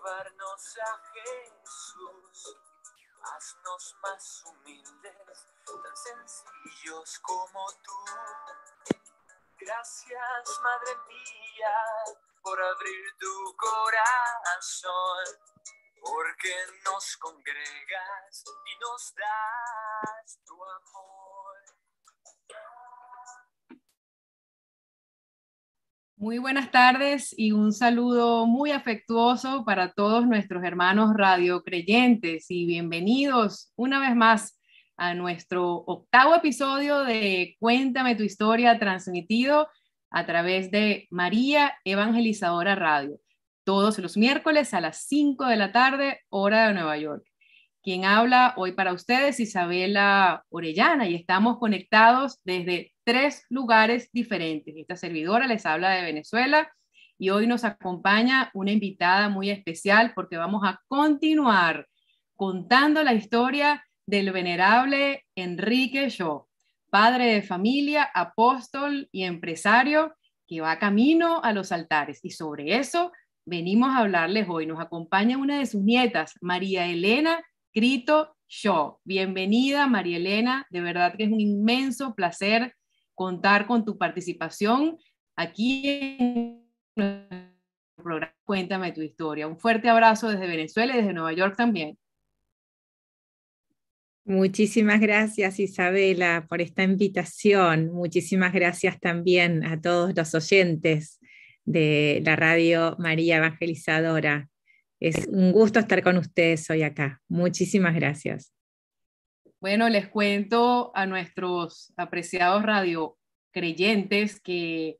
llevarnos a Jesús. Haznos más humildes, tan sencillos como tú. Gracias, Madre mía, por abrir tu corazón, porque nos congregas y nos das tu amor. Muy buenas tardes y un saludo muy afectuoso para todos nuestros hermanos radiocreyentes y bienvenidos una vez más a nuestro octavo episodio de Cuéntame tu historia transmitido a través de María Evangelizadora Radio, todos los miércoles a las 5 de la tarde, hora de Nueva York. Quien habla hoy para ustedes, Isabela Orellana, y estamos conectados desde tres lugares diferentes. Esta servidora les habla de Venezuela y hoy nos acompaña una invitada muy especial porque vamos a continuar contando la historia del venerable Enrique Shaw, padre de familia, apóstol y empresario que va camino a los altares. Y sobre eso venimos a hablarles hoy. Nos acompaña una de sus nietas, María Elena Crito Shaw. Bienvenida, María Elena. De verdad que es un inmenso placer contar con tu participación aquí en nuestro programa Cuéntame tu historia. Un fuerte abrazo desde Venezuela y desde Nueva York también. Muchísimas gracias Isabela por esta invitación. Muchísimas gracias también a todos los oyentes de la radio María Evangelizadora. Es un gusto estar con ustedes hoy acá. Muchísimas gracias. Bueno, les cuento a nuestros apreciados radio creyentes que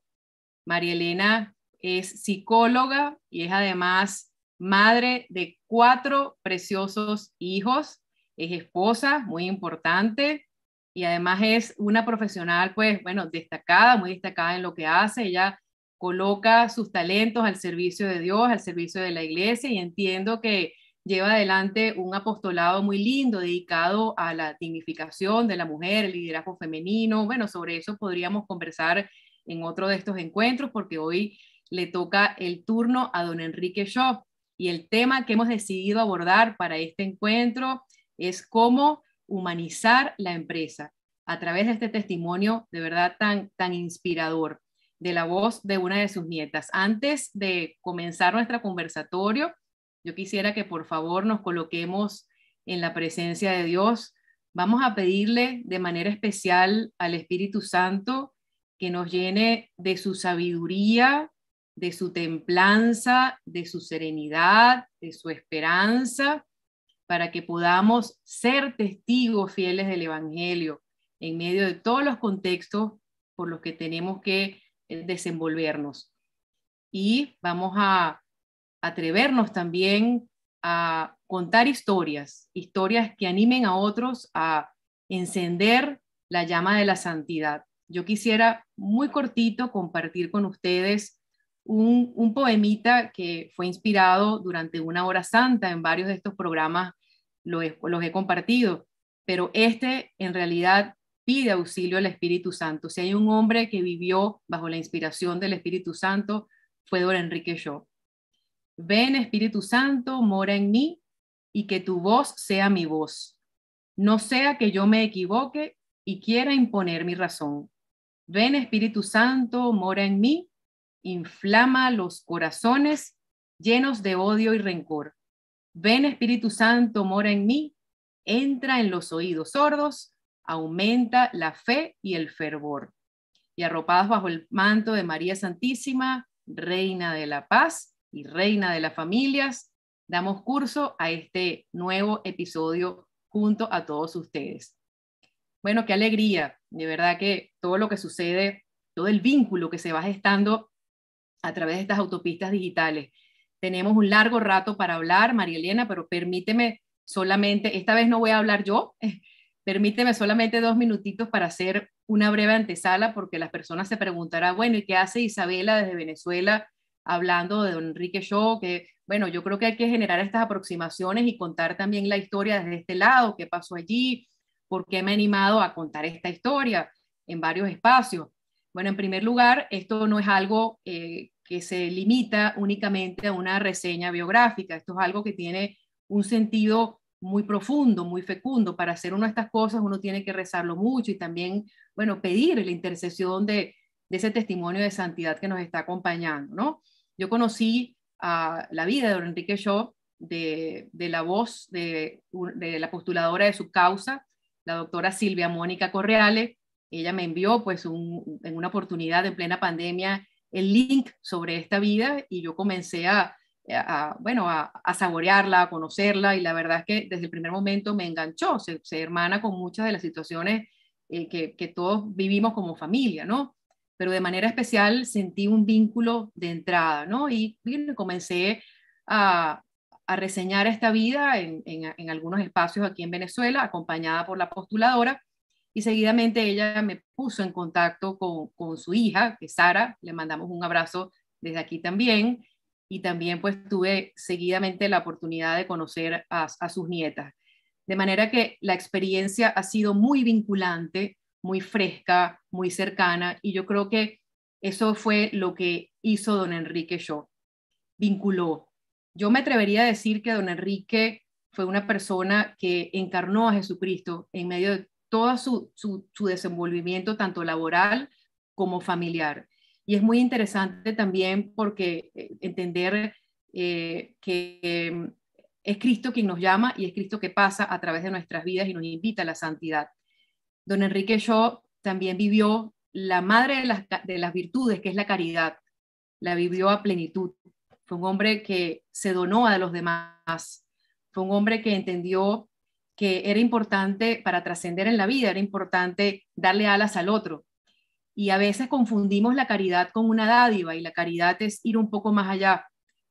María Elena es psicóloga y es además madre de cuatro preciosos hijos es esposa, muy importante, y además es una profesional, pues, bueno, destacada, muy destacada en lo que hace. Ella coloca sus talentos al servicio de Dios, al servicio de la iglesia, y entiendo que lleva adelante un apostolado muy lindo dedicado a la dignificación de la mujer, el liderazgo femenino. Bueno, sobre eso podríamos conversar en otro de estos encuentros, porque hoy le toca el turno a don Enrique Shaw. Y el tema que hemos decidido abordar para este encuentro es cómo humanizar la empresa a través de este testimonio de verdad tan, tan inspirador de la voz de una de sus nietas. Antes de comenzar nuestro conversatorio, yo quisiera que por favor nos coloquemos en la presencia de Dios. Vamos a pedirle de manera especial al Espíritu Santo que nos llene de su sabiduría, de su templanza, de su serenidad, de su esperanza para que podamos ser testigos fieles del Evangelio en medio de todos los contextos por los que tenemos que desenvolvernos. Y vamos a atrevernos también a contar historias, historias que animen a otros a encender la llama de la santidad. Yo quisiera muy cortito compartir con ustedes un, un, poemita que fue inspirado durante una hora santa en varios de estos programas los he, compartido, pero este en realidad pide auxilio al Espíritu Santo. Si hay un hombre que vivió bajo la inspiración del Espíritu Santo, fue Don Enrique Shaw. Ven Espíritu Santo, mora en mí y que tu voz sea mi voz. No sea que yo me equivoque y quiera imponer mi razón. Ven Espíritu Santo, mora en mí, inflama los corazones llenos de odio y rencor. Ven Espíritu Santo, mora en mí, entra en los oídos sordos, aumenta la fe y el fervor. Y arropados bajo el manto de María Santísima, Reina de la Paz y Reina de las Familias, damos curso a este nuevo episodio junto a todos ustedes. Bueno, qué alegría, de verdad que todo lo que sucede, todo el vínculo que se va gestando a través de estas autopistas digitales tenemos un largo rato para hablar, María Elena, pero permíteme solamente, esta vez no voy a hablar yo, permíteme solamente dos minutitos para hacer una breve antesala, porque las personas se preguntarán, bueno, ¿y qué hace Isabela desde Venezuela hablando de don Enrique Shaw? Que, bueno, yo creo que hay que generar estas aproximaciones y contar también la historia desde este lado, qué pasó allí, por qué me he animado a contar esta historia en varios espacios. Bueno, en primer lugar, esto no es algo eh, que se limita únicamente a una reseña biográfica. Esto es algo que tiene un sentido muy profundo, muy fecundo. Para hacer una de estas cosas uno tiene que rezarlo mucho y también, bueno, pedir la intercesión de, ese testimonio de santidad que nos está acompañando, ¿no? Yo conocí la vida de don Enrique Shaw de, la voz de, la postuladora de su causa, la doctora Silvia Mónica Correale. Ella me envió, pues, en una oportunidad en plena pandemia, el link sobre esta vida y yo comencé a, bueno, a, saborearla, a conocerla y la verdad es que desde el primer momento me enganchó, se, hermana con muchas de las situaciones eh, que, todos vivimos como familia, ¿no? Pero de manera especial sentí un vínculo de entrada, ¿no? Y comencé a, reseñar esta vida en, en, algunos espacios aquí en Venezuela, acompañada por la postuladora, y seguidamente ella me puso en contacto con, con su hija, que es Sara, le mandamos un abrazo desde aquí también, y también pues tuve seguidamente la oportunidad de conocer a, sus nietas. De manera que la experiencia ha sido muy vinculante, muy fresca, muy cercana, y yo creo que eso fue lo que hizo don Enrique yo, vinculó. Yo me atrevería a decir que don Enrique fue una persona que encarnó a Jesucristo en medio de todo su, desenvolvimiento, tanto laboral como familiar. Y es muy interesante también porque eh, entender eh, que mm, es Cristo quien nos llama y es Cristo que pasa a través de nuestras vidas y nos invita a la santidad. Don Enrique Shaw también vivió la madre de las, de las virtudes, que es la caridad. La vivió a plenitud. Fue un hombre que se donó a los demás. Fue un hombre que entendió que era importante para trascender en la vida, era importante darle alas al otro. Y a veces confundimos la caridad con una dádiva y la caridad es ir un poco más allá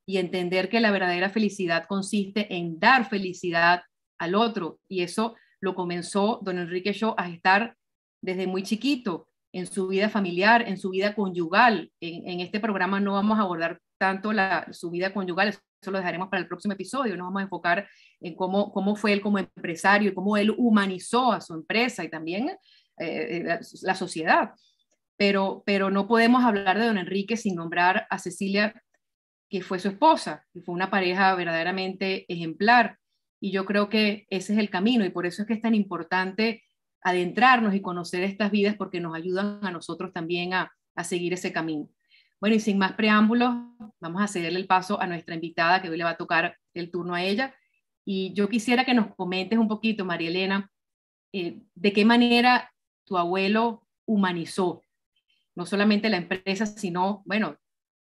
y entender que la verdadera felicidad consiste en dar felicidad al otro. Y eso lo comenzó don Enrique Shaw a estar desde muy chiquito en su vida familiar, en su vida conyugal. En, este programa no vamos a abordar tanto la, su vida conyugal, eso lo dejaremos para el próximo episodio, nos vamos a enfocar en cómo, cómo fue él como empresario, cómo él humanizó a su empresa y también eh, la, la, sociedad. Pero, pero no podemos hablar de don Enrique sin nombrar a Cecilia, que fue su esposa, que fue una pareja verdaderamente ejemplar. Y yo creo que ese es el camino y por eso es que es tan importante adentrarnos y conocer estas vidas porque nos ayudan a nosotros también a, a seguir ese camino. Bueno, y sin más preámbulos, vamos a cederle el paso a nuestra invitada, que hoy le va a tocar el turno a ella. Y yo quisiera que nos comentes un poquito, María Elena, eh, de qué manera tu abuelo humanizó no solamente la empresa, sino, bueno,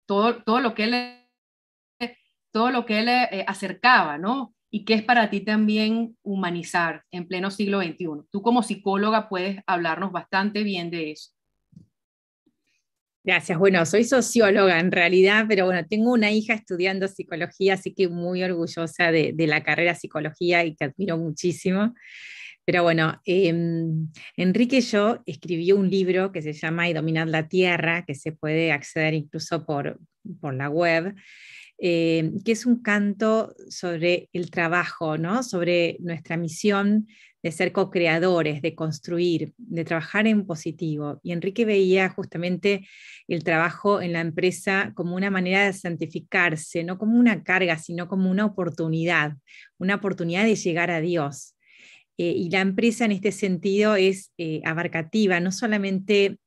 todo, todo lo que él, todo lo que él eh, acercaba, ¿no? Y qué es para ti también humanizar en pleno siglo XXI. Tú como psicóloga puedes hablarnos bastante bien de eso. Gracias. Bueno, soy socióloga en realidad, pero bueno, tengo una hija estudiando psicología, así que muy orgullosa de, la carrera psicología y que admiro muchísimo. Pero bueno, em, Enrique yo escribió un libro que se llama Y dominad la tierra, que se puede acceder incluso por, por la web, em, que es un canto sobre el trabajo, ¿no? sobre nuestra misión de ser co-creadores, de construir, de trabajar en positivo. Y Enrique veía justamente el trabajo en la empresa como una manera de santificarse, no como una carga, sino como una oportunidad, una oportunidad de llegar a Dios. Eh, y la empresa en este sentido es eh, abarcativa, no solamente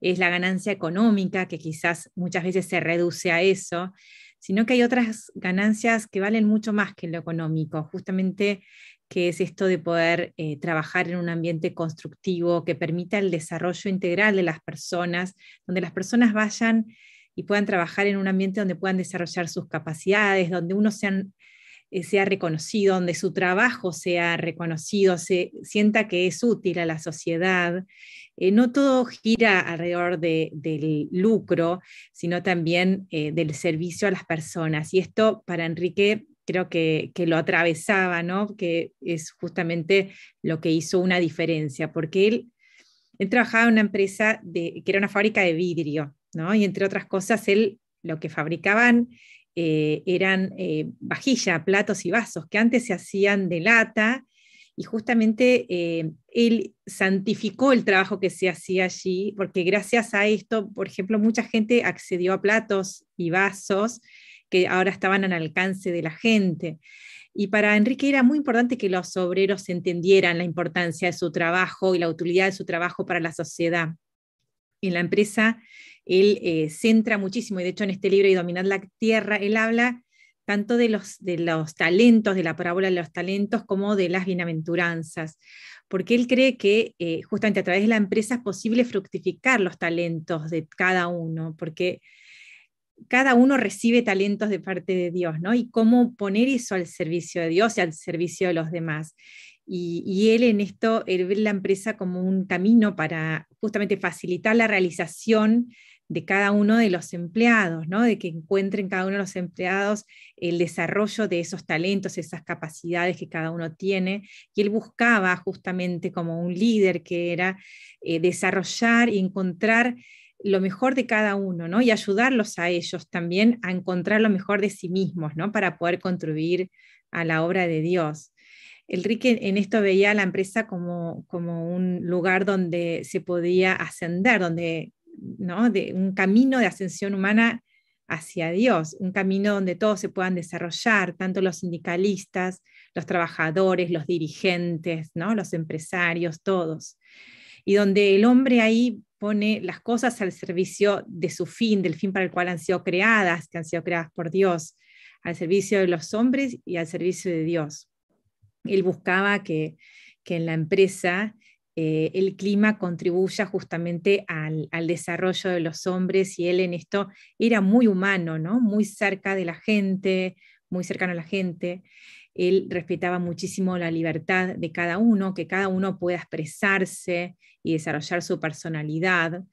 es la ganancia económica, que quizás muchas veces se reduce a eso, sino que hay otras ganancias que valen mucho más que lo económico, justamente que es esto de poder eh, trabajar en un ambiente constructivo que permita el desarrollo integral de las personas, donde las personas vayan y puedan trabajar en un ambiente donde puedan desarrollar sus capacidades, donde uno eh, sea reconocido, donde su trabajo sea reconocido, se sienta que es útil a la sociedad. Eh, no todo gira alrededor del lucro, sino también del servicio a las personas. Y esto para Enrique creo que, lo atravesaba, ¿no? que es justamente lo que hizo una diferencia, porque él, él trabajaba en una empresa que era una fábrica de vidrio, ¿no? y entre otras cosas, él lo que fabricaban eh, eran eh, vajilla, platos y vasos, que antes se hacían de lata y justamente eh, él santificó el trabajo que se hacía allí, porque gracias a esto, por ejemplo, mucha gente accedió a platos y vasos que ahora estaban al alcance de la gente. Y para Enrique era muy importante que los obreros entendieran la importancia de su trabajo y la utilidad de su trabajo para la sociedad. En la empresa, él eh, centra muchísimo, y de hecho en este libro, Y dominar la tierra, él habla tanto de los, de los talentos, de la parábola de los talentos, como de las bienaventuranzas, porque él cree que eh, justamente a través de la empresa es posible fructificar los talentos de cada uno, porque cada uno recibe talentos de parte de Dios, ¿no? Y cómo poner eso al servicio de Dios y al servicio de los demás. Y, él en esto, él ve la empresa como un camino para justamente facilitar la realización de cada uno de los empleados, ¿no? de que encuentren cada uno de los empleados el desarrollo de esos talentos, esas capacidades que cada uno tiene. Y él buscaba justamente como un líder que era eh, desarrollar y encontrar lo mejor de cada uno, ¿no? Y ayudarlos a ellos también a encontrar lo mejor de sí mismos, ¿no? Para poder contribuir a la obra de Dios. Enrique en esto veía a la empresa como, como un lugar donde se podía ascender, donde, ¿no? De un camino de ascensión humana hacia Dios, un camino donde todos se puedan desarrollar, tanto los sindicalistas, los trabajadores, los dirigentes, ¿no? los empresarios, todos. Y donde el hombre ahí pone las cosas al servicio de su fin, del fin para el cual han sido creadas, que han sido creadas por Dios, al servicio de los hombres y al servicio de Dios. Él buscaba que, en la empresa eh, el clima contribuya justamente al, desarrollo de los hombres y él en esto era muy humano, ¿no? muy cerca de la gente, muy cercano a la gente. Él respetaba muchísimo la libertad de cada uno, que cada uno pueda expresarse y desarrollar su personalidad,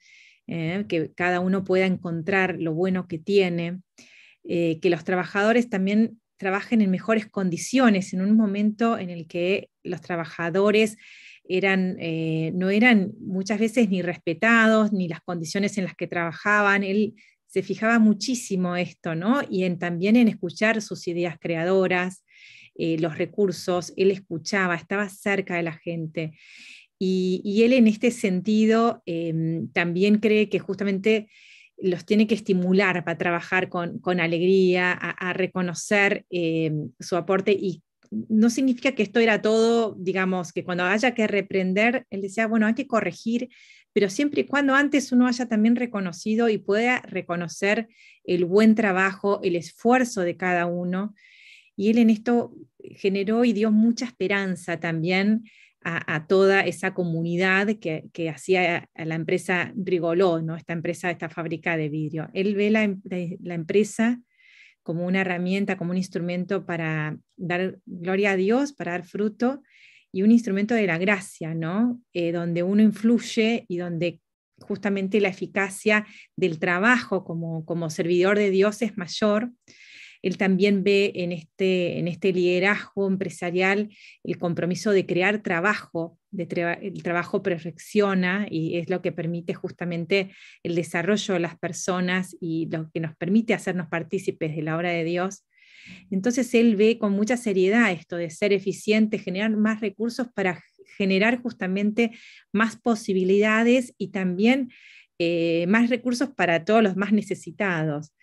eh, que cada uno pueda encontrar lo bueno que tiene, eh, que los trabajadores también trabajen en mejores condiciones, en un momento en el que los trabajadores eran, eh, no eran muchas veces ni respetados, ni las condiciones en las que trabajaban. Él se fijaba muchísimo esto, ¿no? Y en, también en escuchar sus ideas creadoras, los recursos, él escuchaba, estaba cerca de la gente. Y, él en este sentido em, también cree que justamente los tiene que estimular para trabajar con, alegría, a, reconocer em, su aporte y no significa que esto era todo, digamos, que cuando haya que reprender, él decía, bueno, hay que corregir, pero siempre y cuando antes uno haya también reconocido y pueda reconocer el buen trabajo, el esfuerzo de cada uno. Y él en esto generó y dio mucha esperanza también a, toda esa comunidad que, hacía la empresa Rigoló, ¿no? esta empresa, esta fábrica de vidrio. Él ve la, la, empresa como una herramienta, como un instrumento para dar gloria a Dios, para dar fruto, y un instrumento de la gracia, ¿no? Eh, donde uno influye y donde justamente la eficacia del trabajo como, como servidor de Dios es mayor él también ve en este, en este liderazgo empresarial el compromiso de crear trabajo, el trabajo perfecciona y es lo que permite justamente el desarrollo de las personas y lo que nos permite hacernos partícipes de la obra de Dios. Entonces él ve con mucha seriedad esto de ser eficiente, generar más recursos para generar justamente más posibilidades y también eh, más recursos para todos los más necesitados.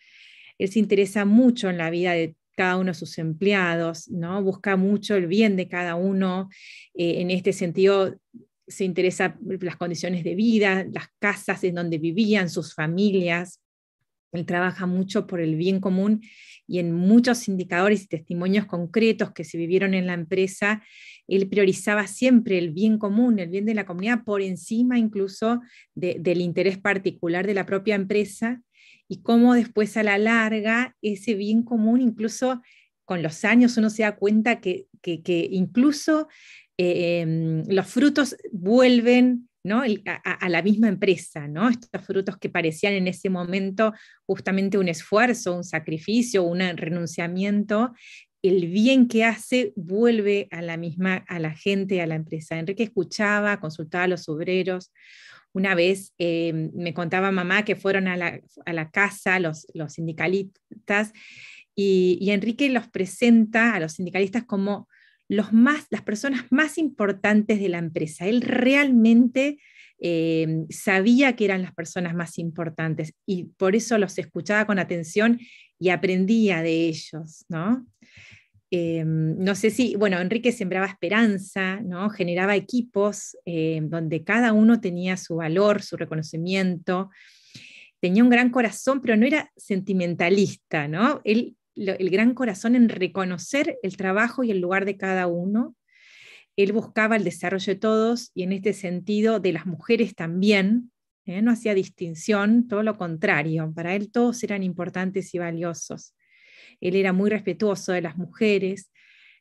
Él se interesa mucho en la vida de cada uno de sus empleados, ¿no? busca mucho el bien de cada uno. Eh, en este sentido, se interesa las condiciones de vida, las casas en donde vivían, sus familias. Él trabaja mucho por el bien común y en muchos indicadores y testimonios concretos que se vivieron en la empresa, él priorizaba siempre el bien común, el bien de la comunidad, por encima incluso del interés particular de la propia empresa y cómo después a la larga ese bien común, incluso con los años uno se da cuenta que, incluso eh, em, los frutos vuelven ¿no? A, la misma empresa, ¿no? estos frutos que parecían en ese momento justamente un esfuerzo, un sacrificio, un renunciamiento, el bien que hace vuelve a la misma, a la gente, a la empresa. Enrique escuchaba, consultaba a los obreros, una vez eh, me contaba mamá que fueron a la, casa los, los sindicalistas y, Enrique los presenta a los sindicalistas como los más, las personas más importantes de la empresa. Él realmente eh, sabía que eran las personas más importantes y por eso los escuchaba con atención y aprendía de ellos, ¿no? Eh, no sé si, bueno, Enrique sembraba esperanza, ¿no? generaba equipos eh, donde cada uno tenía su valor, su reconocimiento, tenía un gran corazón, pero no era sentimentalista, ¿no? El gran corazón en reconocer el trabajo y el lugar de cada uno. Él buscaba el desarrollo de todos y en este sentido de las mujeres también, ¿eh? no hacía distinción, todo lo contrario, para él todos eran importantes y valiosos. Él era muy respetuoso de las mujeres.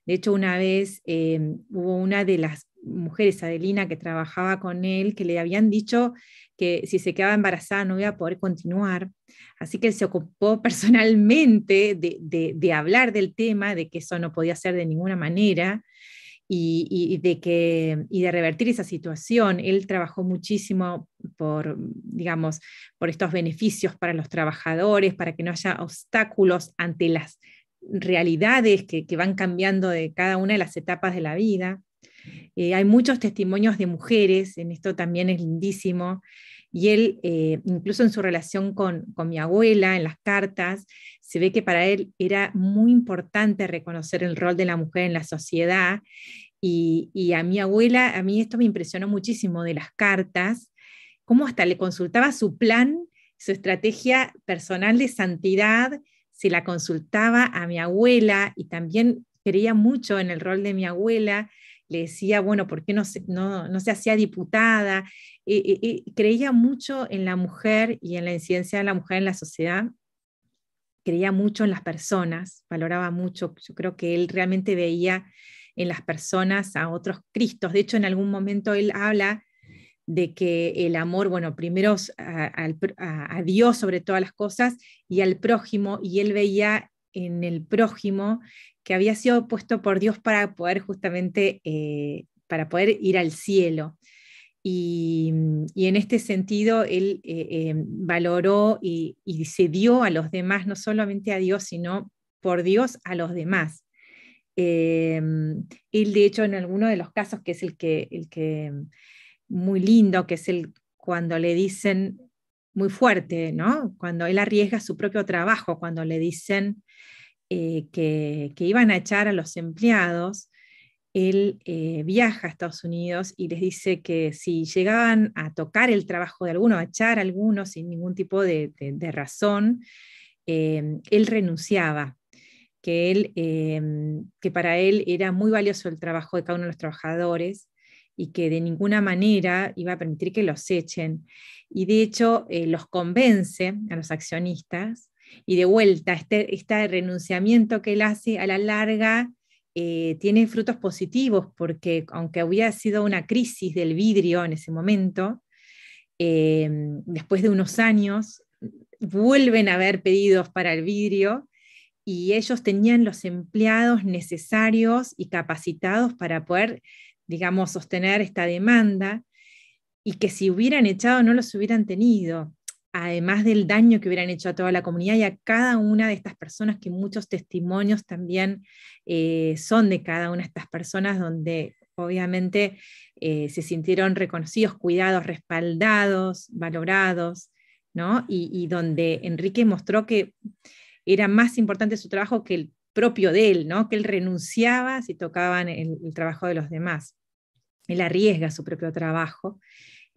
De hecho, una vez eh, hubo una de las mujeres, Adelina, que trabajaba con él, que le habían dicho que si se quedaba embarazada no iba a poder continuar. Así que él se ocupó personalmente de, hablar del tema, de que eso no podía ser de ninguna manera. Y, de que, y de revertir esa situación. Él trabajó muchísimo por, digamos, por estos beneficios para los trabajadores, para que no haya obstáculos ante las realidades que, que van cambiando de cada una de las etapas de la vida. Eh, hay muchos testimonios de mujeres, en esto también es lindísimo, y él, eh, incluso en su relación con, mi abuela, en las cartas, se ve que para él era muy importante reconocer el rol de la mujer en la sociedad. Y, a mi abuela, a mí esto me impresionó muchísimo de las cartas, cómo hasta le consultaba su plan, su estrategia personal de santidad, se la consultaba a mi abuela y también creía mucho en el rol de mi abuela le decía, bueno, ¿por qué no se, hacía diputada? creía mucho en la mujer y en la incidencia de la mujer en la sociedad. Creía mucho en las personas, valoraba mucho. Yo creo que él realmente veía en las personas a otros Cristos. De hecho, en algún momento él habla de que el amor, bueno, primero a, Dios sobre todas las cosas y al prójimo, y él veía en el prójimo que había sido puesto por Dios para poder justamente, eh, para poder ir al cielo. Y, en este sentido, él eh, eh, valoró y, se dio a los demás, no solamente a Dios, sino por Dios a los demás. él, de hecho, en alguno de los casos, que es el que, el que muy lindo, que es el cuando le dicen muy fuerte, ¿no? Cuando él arriesga su propio trabajo, cuando le dicen, eh, que, iban a echar a los empleados, él eh, viaja a Estados Unidos y les dice que si llegaban a tocar el trabajo de alguno, a echar a alguno sin ningún tipo de, razón, eh, él renunciaba, que, que para él era muy valioso el trabajo de cada uno de los trabajadores y que de ninguna manera iba a permitir que los echen. Y de hecho los convence a los accionistas y de vuelta, este, este renunciamiento que él hace a la larga eh, tiene frutos positivos, porque aunque hubiera sido una crisis del vidrio en ese momento, eh, después de unos años vuelven a haber pedidos para el vidrio y ellos tenían los empleados necesarios y capacitados para poder, digamos, sostener esta demanda y que si hubieran echado no los hubieran tenido además del daño que hubieran hecho a toda la comunidad y a cada una de estas personas, que muchos testimonios también eh, son de cada una de estas personas, donde obviamente eh, se sintieron reconocidos, cuidados, respaldados, valorados, ¿no? Y, donde Enrique mostró que era más importante su trabajo que el propio de él, ¿no? Que él renunciaba si tocaban el, el trabajo de los demás. Él arriesga su propio trabajo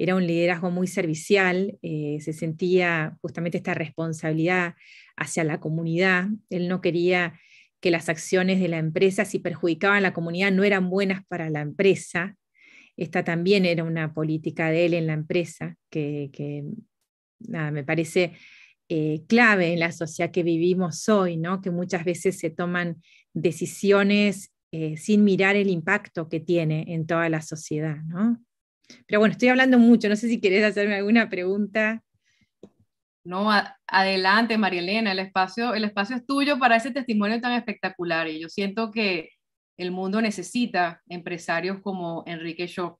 era un liderazgo muy servicial, eh, se sentía justamente esta responsabilidad hacia la comunidad, él no quería que las acciones de la empresa, si perjudicaban a la comunidad, no eran buenas para la empresa. Esta también era una política de él en la empresa, que, me parece eh, clave en la sociedad que vivimos hoy, ¿no? que muchas veces se toman decisiones eh, sin mirar el impacto que tiene en toda la sociedad. ¿no? Pero bueno, estoy hablando mucho, no sé si querés hacerme alguna pregunta. No, adelante, María Elena, el espacio, el espacio es tuyo para ese testimonio tan espectacular y yo siento que el mundo necesita empresarios como Enrique Shaw,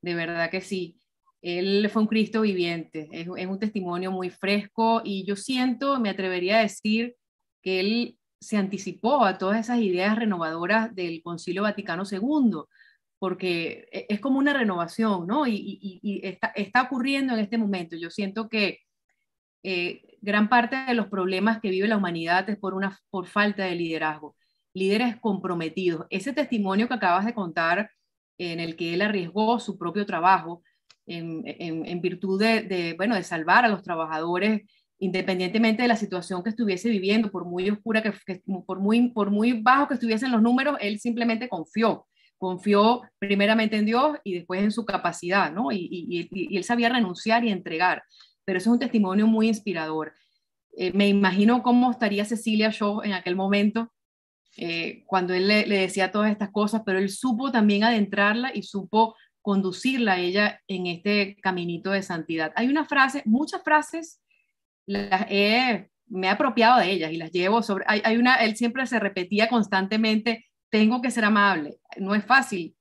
de verdad que sí. Él fue un Cristo viviente, es, es un testimonio muy fresco y yo siento, me atrevería a decir que él se anticipó a todas esas ideas renovadoras del Concilio Vaticano II, porque e, es como una renovación, ¿no? Y, está, ocurriendo en este momento. Yo siento que eh, gran parte de los problemas que vive la humanidad es por, una, por falta de liderazgo, líderes comprometidos. Ese testimonio que acabas de contar, en el que él arriesgó su propio trabajo en, virtud de, bueno, de salvar a los trabajadores independientemente de la situación que estuviese viviendo, por muy oscura, que, por, muy, por muy bajo que estuviesen los números, él simplemente confió, confió primeramente en Dios y después en su capacidad, ¿no? Y, él sabía renunciar y entregar, pero eso es un testimonio muy inspirador. Eh, me imagino cómo estaría Cecilia Shaw en aquel momento, eh, cuando él le, decía todas estas cosas, pero él supo también adentrarla y supo conducirla a ella en este caminito de santidad. Hay una frase, muchas frases me he apropiado de ellas y las llevo sobre, hay, una, él siempre se repetía constantemente, tengo que ser amable. No es fácil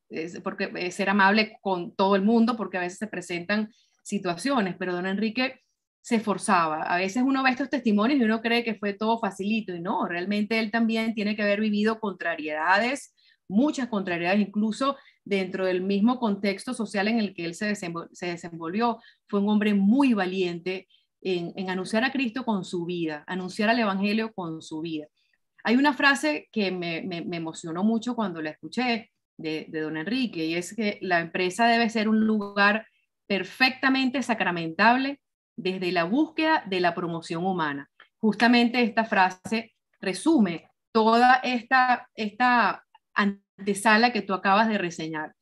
porque ser amable con todo el mundo porque a veces se presentan situaciones, pero don Enrique se esforzaba. A veces uno ve estos testimonios y uno cree que fue todo facilito y no, realmente él también tiene que haber vivido contrariedades, muchas contrariedades, incluso dentro del mismo contexto social en el que él se, se desenvolvió. Fue un hombre muy valiente, en, anunciar a Cristo con su vida, anunciar al Evangelio con su vida. Hay una frase que me, emocionó mucho cuando la escuché de, de, don Enrique y es que la empresa debe ser un lugar perfectamente sacramentable desde la búsqueda de la promoción humana. Justamente esta frase resume toda esta, esta antesala que tú acabas de reseñar.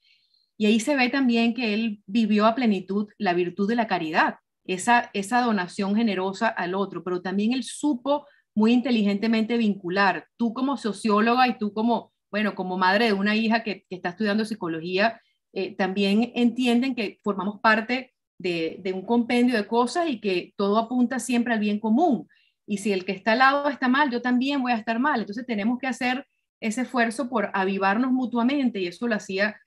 Y ahí se ve también que él vivió a plenitud la virtud de la caridad esa, esa donación generosa al otro, pero también él supo muy inteligentemente vincular, tú como socióloga y tú como, bueno, como madre de una hija que, está estudiando psicología, eh, también entienden que formamos parte de, un compendio de cosas y que todo apunta siempre al bien común. Y si el que está al lado está mal, yo también voy a estar mal. Entonces tenemos que hacer ese esfuerzo por avivarnos mutuamente y eso lo hacía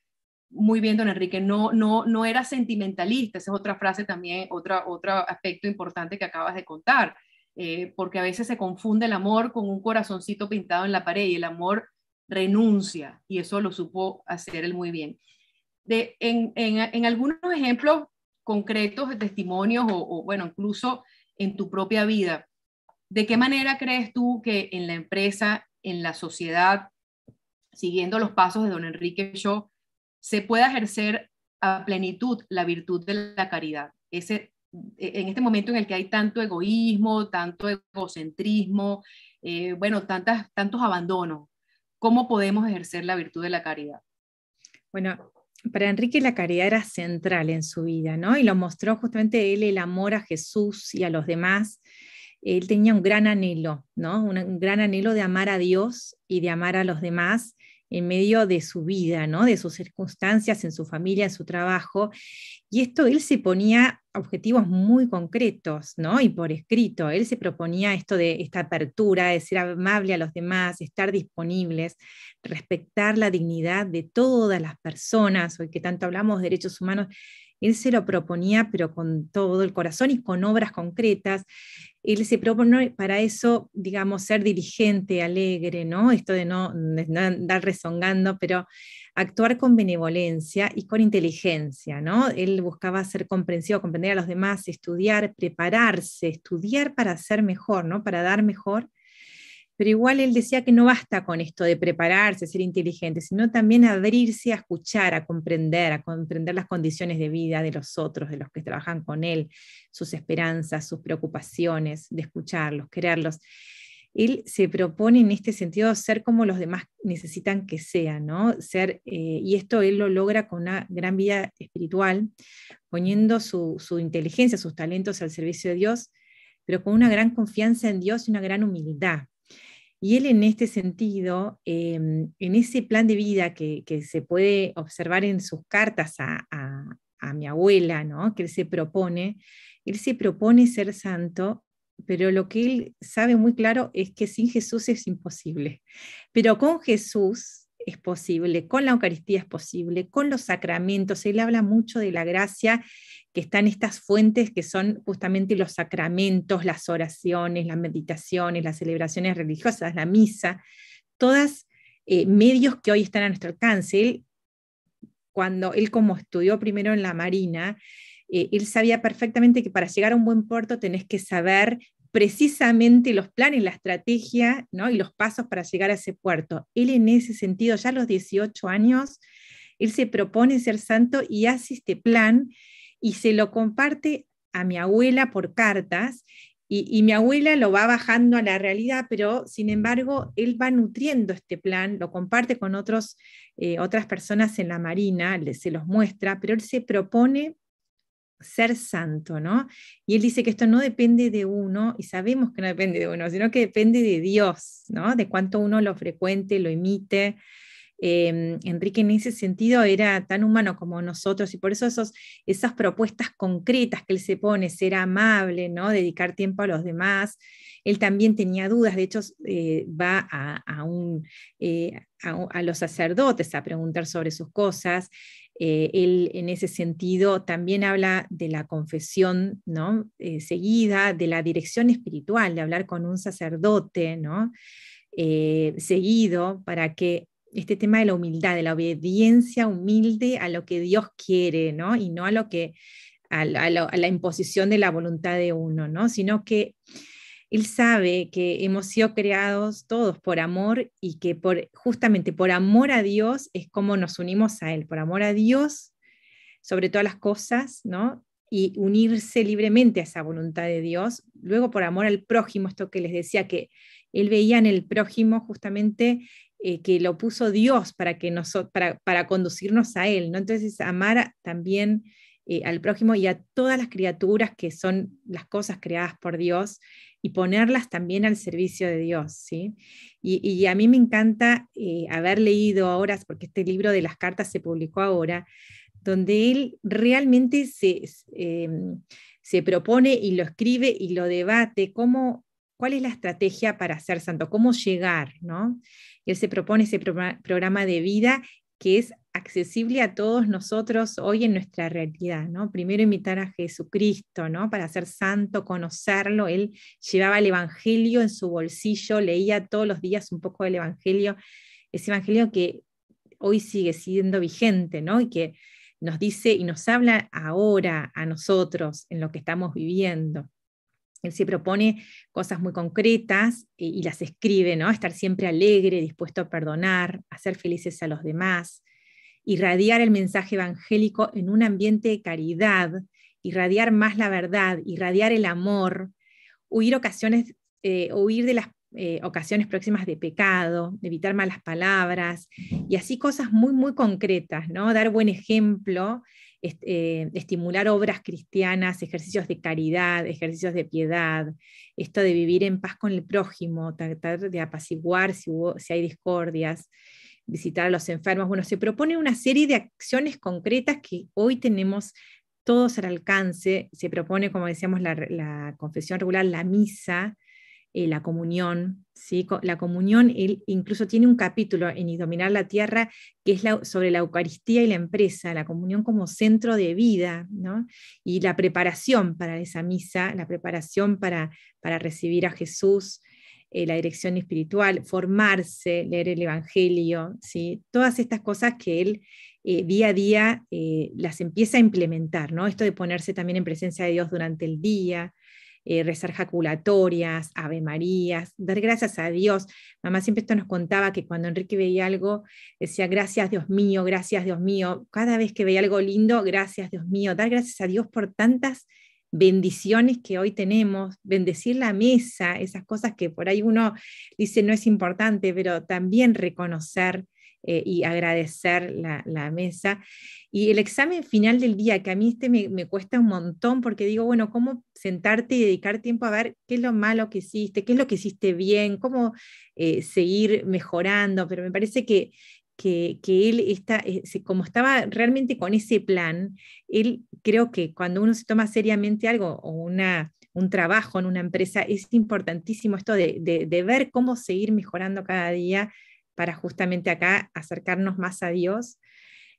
muy bien, don Enrique, no, no, no era sentimentalista, esa es otra frase también, otra, otro aspecto importante que acabas de contar, eh, porque a veces se confunde el amor con un corazoncito pintado en la pared y el amor renuncia, y eso lo supo hacer él muy bien. De, en, en, algunos ejemplos concretos de testimonios o, o, bueno, incluso en tu propia vida, ¿de qué manera crees tú que en la empresa, en la sociedad, siguiendo los pasos de don Enrique Shaw, se pueda ejercer a plenitud la virtud de la caridad. Ese, en este momento en el que hay tanto egoísmo, tanto egocentrismo, eh, bueno, tantas, tantos abandonos, ¿cómo podemos ejercer la virtud de la caridad? Bueno, para Enrique la caridad era central en su vida, ¿no? Y lo mostró justamente él el amor a Jesús y a los demás. Él tenía un gran anhelo, ¿no? un gran anhelo de amar a Dios y de amar a los demás en medio de su vida, ¿no? de sus circunstancias, en su familia, en su trabajo. Y esto él se ponía objetivos muy concretos, ¿no? Y por escrito, él se proponía esto de esta apertura, de ser amable a los demás, estar disponibles, respetar la dignidad de todas las personas, hoy que tanto hablamos de derechos humanos, él se lo proponía, pero con todo el corazón y con obras concretas. Él se propone para eso, digamos, ser diligente, alegre, ¿no? Esto de no, andar rezongando, pero actuar con benevolencia y con inteligencia, ¿no? Él buscaba ser comprensivo, comprender a los demás, estudiar, prepararse, estudiar para ser mejor, ¿no? Para dar mejor pero igual él decía que no basta con esto de prepararse, ser inteligente, sino también abrirse a escuchar, a comprender, a comprender las condiciones de vida de los otros, de los que trabajan con él, sus esperanzas, sus preocupaciones, de escucharlos, quererlos. Él se propone en este sentido ser como los demás necesitan que sean, ¿no? Ser, eh, y esto él lo logra con una gran vida espiritual, poniendo su, su inteligencia, sus talentos al servicio de Dios, pero con una gran confianza en Dios y una gran humildad. Y él en este sentido, em, en ese plan de vida que, se puede observar en sus cartas a, mi abuela, ¿no? que él se propone, él se propone ser santo, pero lo que él sabe muy claro es que sin Jesús es imposible. Pero con Jesús es posible, con la Eucaristía es posible, con los sacramentos, él habla mucho de la gracia que están estas fuentes que son justamente los sacramentos, las oraciones, las meditaciones, las celebraciones religiosas, la misa, todas eh, medios que hoy están a nuestro alcance. Él, cuando él como estudió primero en la Marina, eh, él sabía perfectamente que para llegar a un buen puerto tenés que saber precisamente los planes, la estrategia ¿no? y los pasos para llegar a ese puerto. Él en ese sentido, ya a los 18 años, él se propone ser santo y hace este plan y se lo comparte a mi abuela por cartas y, mi abuela lo va bajando a la realidad, pero sin embargo, él va nutriendo este plan, lo comparte con otros, eh, otras personas en la Marina, se los muestra, pero él se propone ser santo, ¿no? Y él dice que esto no depende de uno, y sabemos que no depende de uno, sino que depende de Dios, ¿no? De cuánto uno lo frecuente, lo imite. Em, Enrique en ese sentido era tan humano como nosotros y por eso esas propuestas concretas que él se pone, ser amable, ¿no? dedicar tiempo a los demás, él también tenía dudas, de hecho eh, va eh, a, los sacerdotes a preguntar sobre sus cosas, eh, él en ese sentido también habla de la confesión ¿no? seguida, de la dirección espiritual, de hablar con un sacerdote ¿no? seguido para que este tema de la humildad, de la obediencia humilde a lo que Dios quiere, ¿no? Y no a lo que, a, la imposición de la voluntad de uno, ¿no? Sino que Él sabe que hemos sido creados todos por amor y que por, justamente por amor a Dios es como nos unimos a Él, por amor a Dios sobre todas las cosas, ¿no? Y unirse libremente a esa voluntad de Dios. Luego por amor al prójimo, esto que les decía que él veía en el prójimo justamente eh, que lo puso Dios para, que para, para, conducirnos a Él, ¿no? Entonces, amar también eh, al prójimo y a todas las criaturas que son las cosas creadas por Dios y ponerlas también al servicio de Dios, ¿sí? Y, a mí me encanta eh, haber leído ahora, porque este libro de las cartas se publicó ahora, donde él realmente se, em, se propone y lo escribe y lo debate, cómo, cuál es la estrategia para ser santo, cómo llegar, ¿no? Él se propone ese programa de vida que es accesible a todos nosotros hoy en nuestra realidad, ¿no? Primero imitar a Jesucristo, ¿no? Para ser santo, conocerlo. Él llevaba el Evangelio en su bolsillo, leía todos los días un poco del Evangelio, ese Evangelio que hoy sigue siendo vigente, ¿no? Y que nos dice y nos habla ahora a nosotros en lo que estamos viviendo. Él se propone cosas muy concretas y, las escribe, ¿no? Estar siempre alegre, dispuesto a perdonar, hacer felices a los demás, irradiar el mensaje evangélico en un ambiente de caridad, irradiar más la verdad, irradiar el amor, huir ocasiones, eh, huir de las eh, ocasiones próximas de pecado, evitar malas palabras y así cosas muy, muy concretas, ¿no? Dar buen ejemplo eh, estimular obras cristianas, ejercicios de caridad, ejercicios de piedad, esto de vivir en paz con el prójimo, tratar de apaciguar si, hay discordias, visitar a los enfermos. Bueno, se propone una serie de acciones concretas que hoy tenemos todos al alcance. Se propone, como decíamos, la confesión regular, la misa, eh, la comunión. ¿sí? La comunión, él incluso tiene un capítulo en dominar la tierra que es sobre la Eucaristía y la empresa, la comunión como centro de vida, ¿no? y la preparación para esa misa, la preparación para, para recibir a Jesús. Eh, la dirección espiritual, formarse, leer el Evangelio, ¿sí? todas estas cosas que él eh, día a día las empieza a implementar, ¿no? esto de ponerse también en presencia de Dios durante el día, eh, rezar jaculatorias, ave marías, dar gracias a Dios. Mamá siempre esto nos contaba que cuando Enrique veía algo, decía, gracias Dios mío, gracias Dios mío. Cada vez que veía algo lindo, gracias Dios mío. Dar gracias a Dios por tantas bendiciones que hoy tenemos, bendecir la mesa, esas cosas que por ahí uno dice no es importante, pero también reconocer eh, y agradecer la, mesa. Y el examen final del día, que a mí este me, cuesta un montón porque digo, bueno, ¿cómo sentarte y dedicar tiempo a ver qué es lo malo que hiciste, qué es lo que hiciste bien, cómo eh, seguir mejorando? Pero me parece que, que, él está, eh, como estaba realmente con ese plan, él creo que cuando uno se toma seriamente algo o una, un trabajo en una empresa, es importantísimo esto de, de ver cómo seguir mejorando cada día para justamente acá acercarnos más a Dios.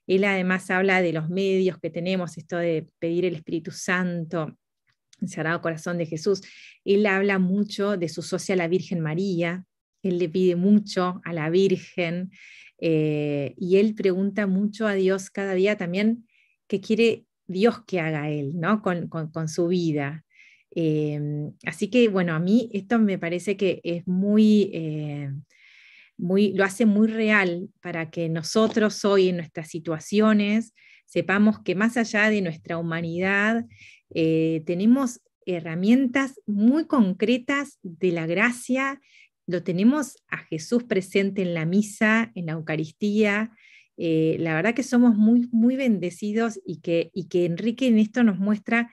Él además habla de los medios que tenemos, esto de pedir el Espíritu Santo, el Sagrado Corazón de Jesús. Él habla mucho de su socia la Virgen María, él le pide mucho a la Virgen eh, y él pregunta mucho a Dios cada día también qué quiere Dios que haga él, ¿no? Con, su vida. Em, así que, bueno, a mí esto me parece que es muy, eh, muy, lo hace muy real para que nosotros hoy en nuestras situaciones sepamos que más allá de nuestra humanidad, eh, tenemos herramientas muy concretas de la gracia, lo tenemos a Jesús presente en la misa, en la Eucaristía. Eh, la verdad que somos muy, muy bendecidos y que, y que Enrique en esto nos muestra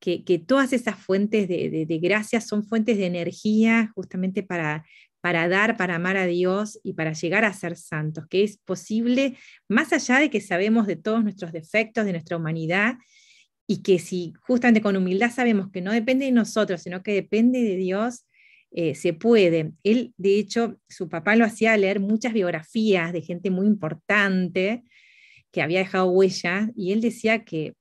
que, todas esas fuentes de, de, gracia son fuentes de energía justamente para, para dar, para amar a Dios y para llegar a ser santos, que es posible, más allá de que sabemos de todos nuestros defectos, de nuestra humanidad, y que si justamente con humildad sabemos que no depende de nosotros, sino que depende de Dios, eh, se puede. Él, de hecho, su papá lo hacía leer muchas biografías de gente muy importante que había dejado huella, y él decía que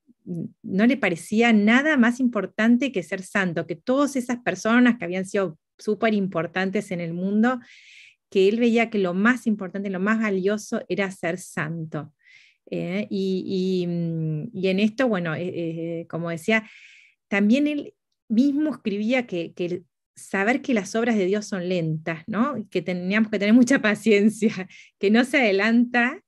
no le parecía nada más importante que ser santo, que todas esas personas que habían sido súper importantes en el mundo, que él veía que lo más importante, lo más valioso era ser santo. Eh, mm, y, en esto, bueno, eh, eh, como decía, también él mismo escribía que, saber que las obras de Dios son lentas, ¿no? que teníamos que tener mucha paciencia, que no se adelanta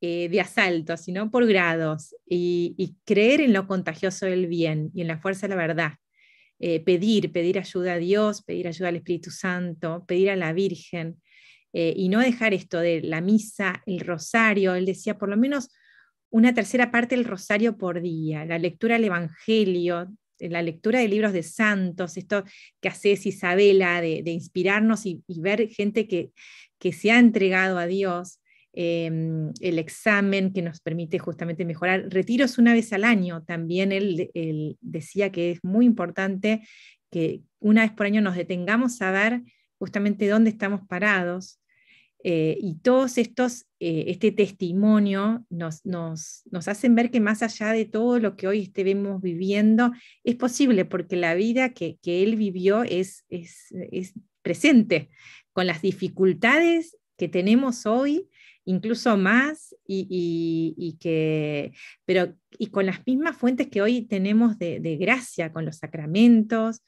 de asalto, sino por grados, y, y, creer en lo contagioso del bien y en la fuerza de la verdad. Pedir, pedir ayuda a Dios, pedir ayuda al Espíritu Santo, pedir a la Virgen, y no dejar esto de la misa, el rosario. Él decía, por lo menos una tercera parte del rosario por día, la lectura del Evangelio, la lectura de libros de santos, esto que haces Isabela, de, inspirarnos y, ver gente que, que, se ha entregado a Dios, em, el examen que nos permite justamente mejorar, retiros una vez al año, también él, decía que es muy importante que una vez por año nos detengamos a ver justamente dónde estamos parados, eh, y todos estos, eh, este testimonio nos, nos, nos, hacen ver que más allá de todo lo que hoy estemos viviendo, es posible, porque la vida que, que él vivió es, es, es, presente, con las dificultades que tenemos hoy, incluso más, y, que, pero, y con las mismas fuentes que hoy tenemos de, de gracia, con los sacramentos,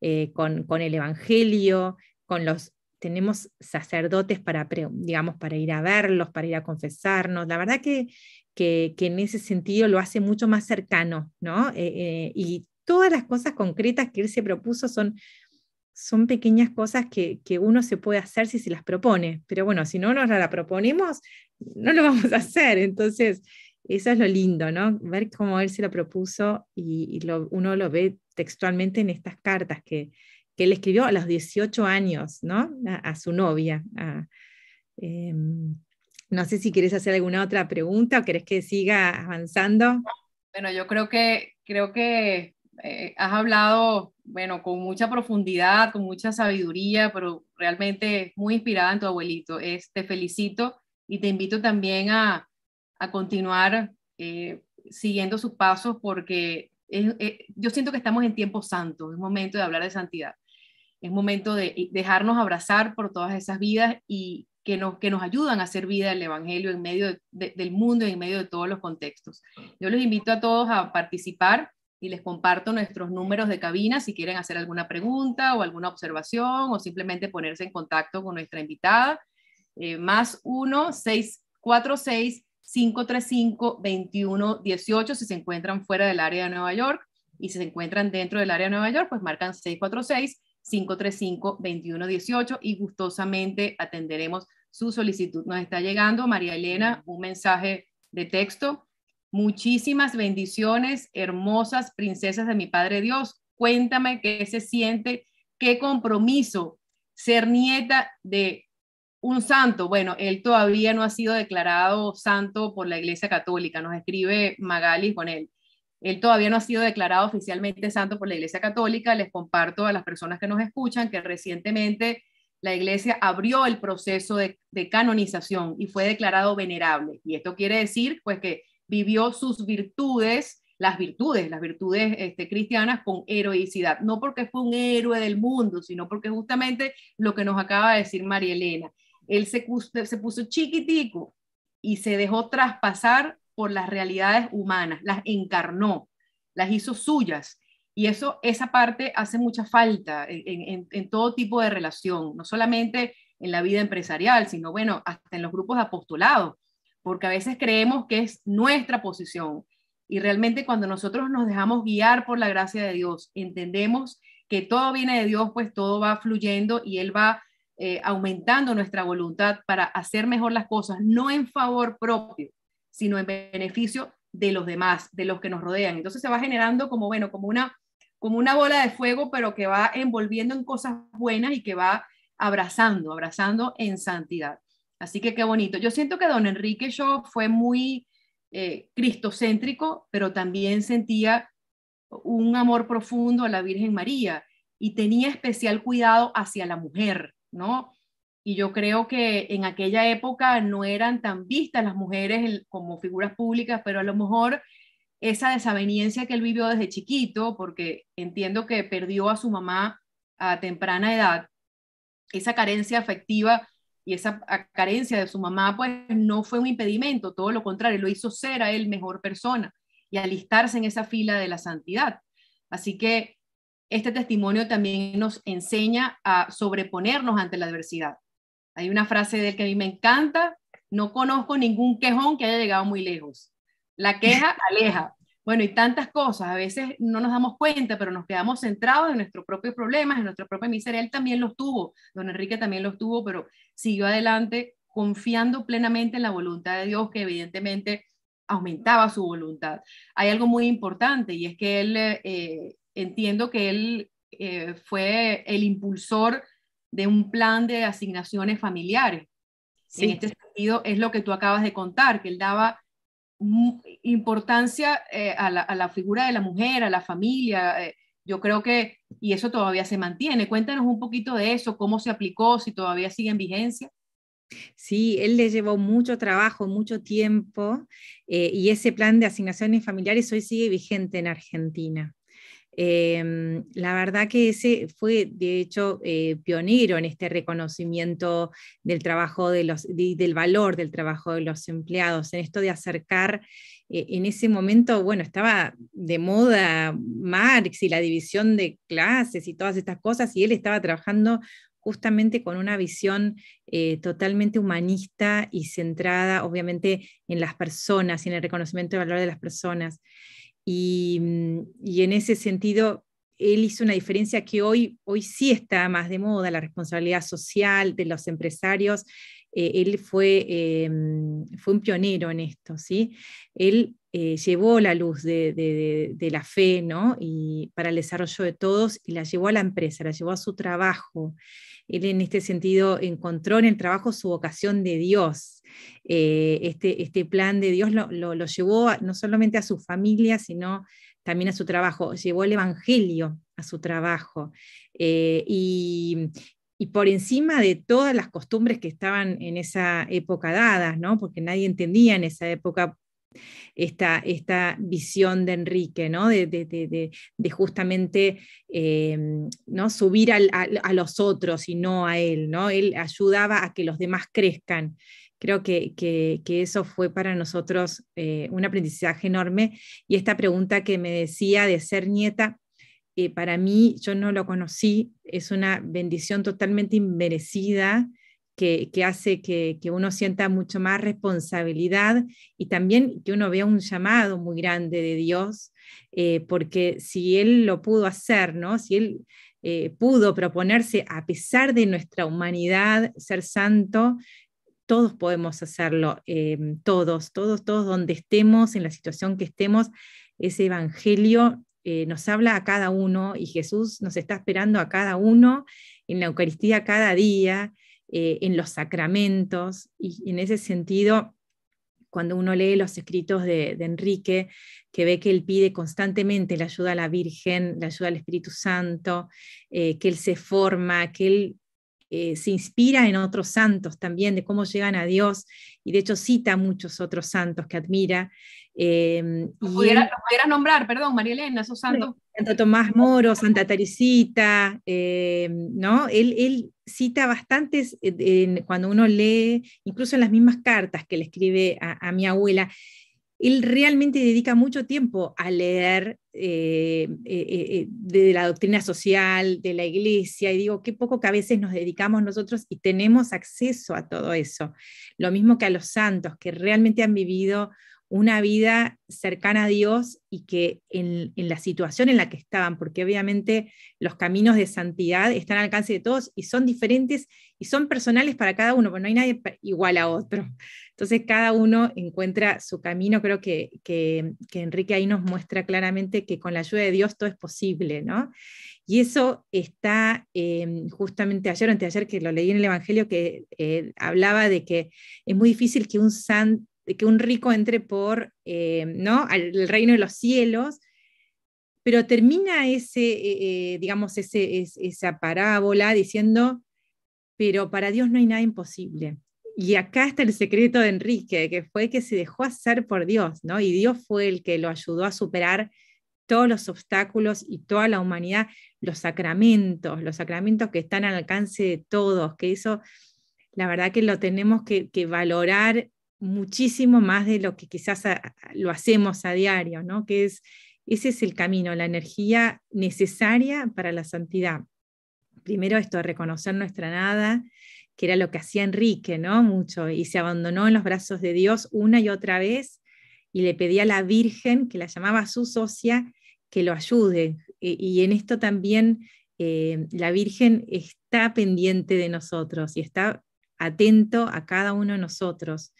eh, con, con el Evangelio, con los tenemos sacerdotes para, digamos, para ir a verlos, para ir a confesarnos. La verdad que, que, en ese sentido lo hace mucho más cercano, ¿no? Eh, eh, y todas las cosas concretas que él se propuso son, son pequeñas cosas que, que, uno se puede hacer si se las propone, pero bueno, si no nos la proponemos, no lo vamos a hacer. Entonces, eso es lo lindo, ¿no? Ver cómo él se lo propuso y, uno lo ve textualmente en estas cartas que, que él escribió a los 18 años, ¿no? A, su novia. Em, no sé si quieres hacer alguna otra pregunta o querés que siga avanzando. Bueno, yo creo que, creo que eh, has hablado, bueno, con mucha profundidad, con mucha sabiduría, pero realmente muy inspirada en tu abuelito. Es, te felicito y te invito también a, a continuar eh, siguiendo sus pasos porque eh, yo siento que estamos en tiempo santo, es momento de hablar de santidad es momento de dejarnos abrazar por todas esas vidas y que nos, que nos ayudan a hacer vida el Evangelio en medio del mundo y en medio de todos los contextos. Yo los invito a todos a participar y les comparto nuestros números de cabina si quieren hacer alguna pregunta o alguna observación o simplemente ponerse en contacto con nuestra invitada. Eh, más 1 646 535 2118 si se encuentran fuera del área de Nueva York y si se encuentran dentro del área de Nueva York, pues marcan 646 535-2118 y gustosamente atenderemos su solicitud. Nos está llegando, María Elena, un mensaje de texto. Muchísimas bendiciones, hermosas princesas de mi Padre Dios. Cuéntame qué se siente, qué compromiso ser nieta de un santo. Bueno, él todavía no ha sido declarado santo por la Iglesia Católica. Nos escribe Magali con él. Él todavía no ha sido declarado oficialmente santo por la Iglesia Católica. Les comparto a las personas que nos escuchan que recientemente la Iglesia abrió el proceso de, canonización y fue declarado venerable. Y esto quiere decir, pues, que vivió sus virtudes, las virtudes, las virtudes este, cristianas con heroicidad, no porque fue un héroe del mundo, sino porque justamente lo que nos acaba de decir María Elena, él se, se puso chiquitico y se dejó traspasar por las realidades humanas, las encarnó, las hizo suyas. Y eso, esa parte hace mucha falta en, en, todo tipo de relación, no solamente en la vida empresarial, sino bueno, hasta en los grupos de apostolado, porque a veces creemos que es nuestra posición. Y realmente cuando nosotros nos dejamos guiar por la gracia de Dios, entendemos que todo viene de Dios, pues todo va fluyendo y Él va eh, aumentando nuestra voluntad para hacer mejor las cosas, no en favor propio, sino en beneficio de los demás, de los que nos rodean. Entonces se va generando como, bueno, como una, como una bola de fuego, pero que va envolviendo en cosas buenas y que va abrazando, abrazando en santidad. Así que qué bonito. Yo siento que don Enrique yo fue muy eh, cristocéntrico, pero también sentía un amor profundo a la Virgen María y tenía especial cuidado hacia la mujer, ¿no? Y yo creo que en aquella época no eran tan vistas las mujeres como figuras públicas, pero a lo mejor esa desaveniencia que él vivió desde chiquito, porque entiendo que perdió a su mamá a temprana edad, esa carencia afectiva y esa carencia de su mamá, pues no fue un impedimento, todo lo contrario, lo hizo ser a él mejor persona y alistarse en esa fila de la santidad. Así que este testimonio también nos enseña a sobreponernos ante la adversidad. Hay una frase de él que a mí me encanta, no conozco ningún quejón que haya llegado muy lejos. La queja aleja. Bueno, y tantas cosas, a veces no nos damos cuenta, pero nos quedamos centrados en nuestros propios problemas, en nuestra propia miseria. Él también los tuvo, don Enrique también los tuvo, pero siguió adelante confiando plenamente en la voluntad de Dios, que evidentemente aumentaba su voluntad. Hay algo muy importante y es que él, eh, entiendo que él eh, fue el impulsor de un plan de asignaciones familiares. En este sentido, es lo que tú acabas de contar, que él daba importancia eh, a, la, figura de la mujer, a la familia. Eh, yo creo que, y eso todavía se mantiene. Cuéntanos un poquito de eso, cómo se aplicó, si todavía sigue en vigencia. Sí, él le llevó mucho trabajo, mucho tiempo, eh, y ese plan de asignaciones familiares hoy sigue vigente en Argentina. Em, la verdad que ese fue, de hecho, eh, pionero en este reconocimiento del trabajo de los, del valor del trabajo de los empleados, en esto de acercar, eh, en ese momento, bueno, estaba de moda Marx y la división de clases y todas estas cosas, y él estaba trabajando justamente con una visión eh, totalmente humanista y centrada, obviamente, en las personas y en el reconocimiento del valor de las personas. Mm, y, en ese sentido, él hizo una diferencia que hoy, hoy sí está más de moda, la responsabilidad social de los empresarios. Eh, él fue, mm, fue un pionero en esto, ¿sí? Él eh, llevó la luz de, la fe, ¿no? Y para el desarrollo de todos, y la llevó a la empresa, la llevó a su trabajo. Él en este sentido encontró en el trabajo su vocación de Dios. Eh, este, este, plan de Dios lo, llevó no solamente a su familia, sino también a su trabajo. Llevó el Evangelio a su trabajo. Y, por encima de todas las costumbres que estaban en esa época dadas, ¿no? porque nadie entendía en esa época esta, esta visión de Enrique, ¿no? de, justamente em, ¿no? subir a, los otros y no a él. ¿no? Él ayudaba a que los demás crezcan. Creo que, eso fue para nosotros eh, un aprendizaje enorme. Y esta pregunta que me decía de ser nieta, para mí yo no lo conocí, es una bendición totalmente inmerecida que, hace que, uno sienta mucho más responsabilidad y también que uno vea un llamado muy grande de Dios, eh, porque si Él lo pudo hacer, ¿no? si Él eh, pudo proponerse, a pesar de nuestra humanidad, ser santo, todos podemos hacerlo, eh, todos, todos, todos, donde estemos, en la situación que estemos, ese Evangelio nos habla a cada uno y Jesús nos está esperando a cada uno en la Eucaristía cada día eh, en los sacramentos, y en ese sentido, cuando uno lee los escritos de, Enrique, que ve que él pide constantemente la ayuda a la Virgen, la ayuda al Espíritu Santo, eh, que él se forma, que él eh, se inspira en otros santos también, de cómo llegan a Dios, y de hecho cita a muchos otros santos que admira. Eh, pudiera, nombrar, perdón, María Elena, esos santos. Santo Tomás Moro, Santa Teresita, eh, ¿no? Él, cita bastantes cuando uno lee, incluso en las mismas cartas que le escribe a mi abuela, él realmente dedica mucho tiempo a leer eh, eh, eh, de la doctrina social, de la iglesia, y digo, qué poco que a veces nos dedicamos nosotros y tenemos acceso a todo eso. Lo mismo que a los santos, que realmente han vivido una vida cercana a Dios y que en, la situación en la que estaban, porque obviamente los caminos de santidad están al alcance de todos y son diferentes y son personales para cada uno, porque no hay nadie igual a otro. Entonces cada uno encuentra su camino. Creo que, que, Enrique ahí nos muestra claramente que con la ayuda de Dios todo es posible, ¿no? Y eso está em, justamente ayer o anteayer que lo leí en el Evangelio que eh, hablaba de que es muy difícil que un santo que un rico entre por, eh, ¿no? Al reino de los cielos, pero termina ese, eh, eh, digamos, ese, esa parábola diciendo, pero para Dios no hay nada imposible. Y acá está el secreto de Enrique, que fue que se dejó hacer por Dios, ¿no? Y Dios fue el que lo ayudó a superar todos los obstáculos y toda la humanidad, los sacramentos, los sacramentos que están al alcance de todos, que eso, la verdad que lo tenemos que valorar muchísimo más de lo que quizás lo hacemos a diario, ¿no? Que es, ese es el camino, la energía necesaria para la santidad. Primero esto reconocer nuestra nada, que era lo que hacía Enrique, ¿no? Mucho, y se abandonó en los brazos de Dios una y otra vez y le pedía a la Virgen, que la llamaba su socia, que lo ayude. E, y en esto también eh, la Virgen está pendiente de nosotros y está atento a cada uno de nosotros.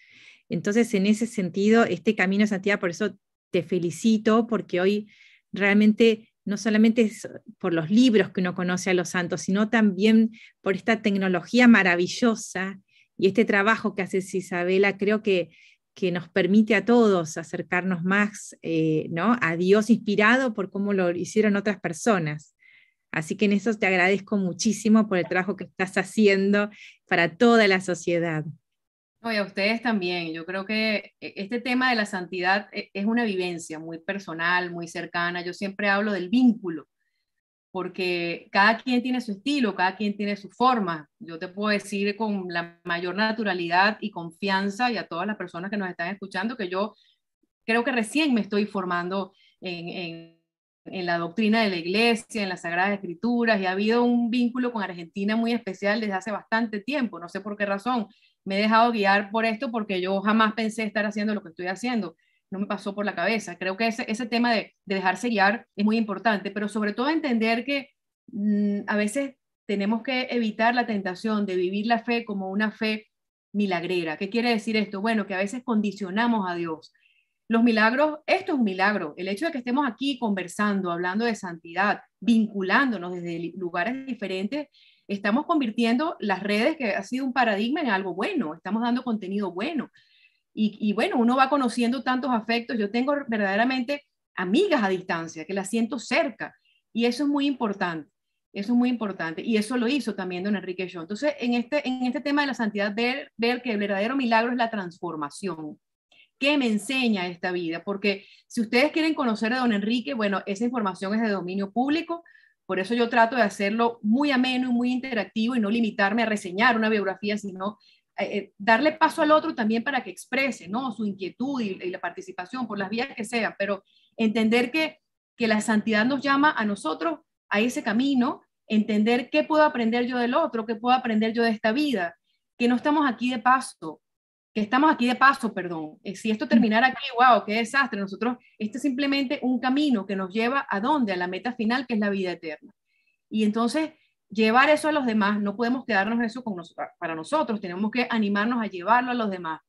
Entonces, en ese sentido, este camino de santidad, por eso te felicito, porque hoy realmente no solamente es por los libros que uno conoce a los santos, sino también por esta tecnología maravillosa y este trabajo que hace Isabela, creo que, que nos permite a todos acercarnos más eh, ¿no? a Dios inspirado por cómo lo hicieron otras personas. Así que en eso te agradezco muchísimo por el trabajo que estás haciendo para toda la sociedad. Oye, a ustedes también. Yo creo que e, este tema de la santidad e, es una vivencia muy personal, muy cercana. Yo siempre hablo del vínculo, porque cada quien tiene su estilo, cada quien tiene su forma. Yo te puedo decir con la mayor naturalidad y confianza y a todas las personas que nos están escuchando que yo creo que recién me estoy formando en, en la doctrina de la iglesia, en las Sagradas Escrituras, y ha habido un vínculo con Argentina muy especial desde hace bastante tiempo, no sé por qué razón, me he dejado guiar por esto porque yo jamás pensé estar haciendo lo que estoy haciendo. No me pasó por la cabeza. Creo que ese, tema de, dejarse guiar es muy importante, pero sobre todo entender que mm, a veces tenemos que evitar la tentación de vivir la fe como una fe milagrera. ¿Qué quiere decir esto? Bueno, que a veces condicionamos a Dios. Los milagros, esto es un milagro. El hecho de que estemos aquí conversando, hablando de santidad, vinculándonos desde lugares diferentes, estamos convirtiendo las redes, que ha sido un paradigma, en algo bueno, estamos dando contenido bueno. Y, bueno, uno va conociendo tantos afectos. Yo tengo verdaderamente amigas a distancia, que las siento cerca, y eso es muy importante. Eso es muy importante. Y eso lo hizo también don Enrique John. Entonces, en este, en este tema de la santidad, ver, ver que el verdadero milagro es la transformación. ¿Qué me enseña esta vida? Porque si ustedes quieren conocer a don Enrique, bueno, esa información es de dominio público. Por eso yo trato de hacerlo muy ameno y muy interactivo y no limitarme a reseñar una biografía, sino eh, eh, darle paso al otro también para que exprese ¿no? su inquietud y, la participación por las vías que sean, pero entender que, que la santidad nos llama a nosotros a ese camino, entender qué puedo aprender yo del otro, qué puedo aprender yo de esta vida, que no estamos aquí de paso, que estamos aquí de paso, perdón. Eh, si esto terminara aquí, wow, qué desastre. Nosotros, este es simplemente un camino que nos lleva a dónde, a la meta final, que es la vida eterna. Y entonces, llevar eso a los demás, no podemos quedarnos eso con para nosotros, tenemos que animarnos a llevarlo a los demás.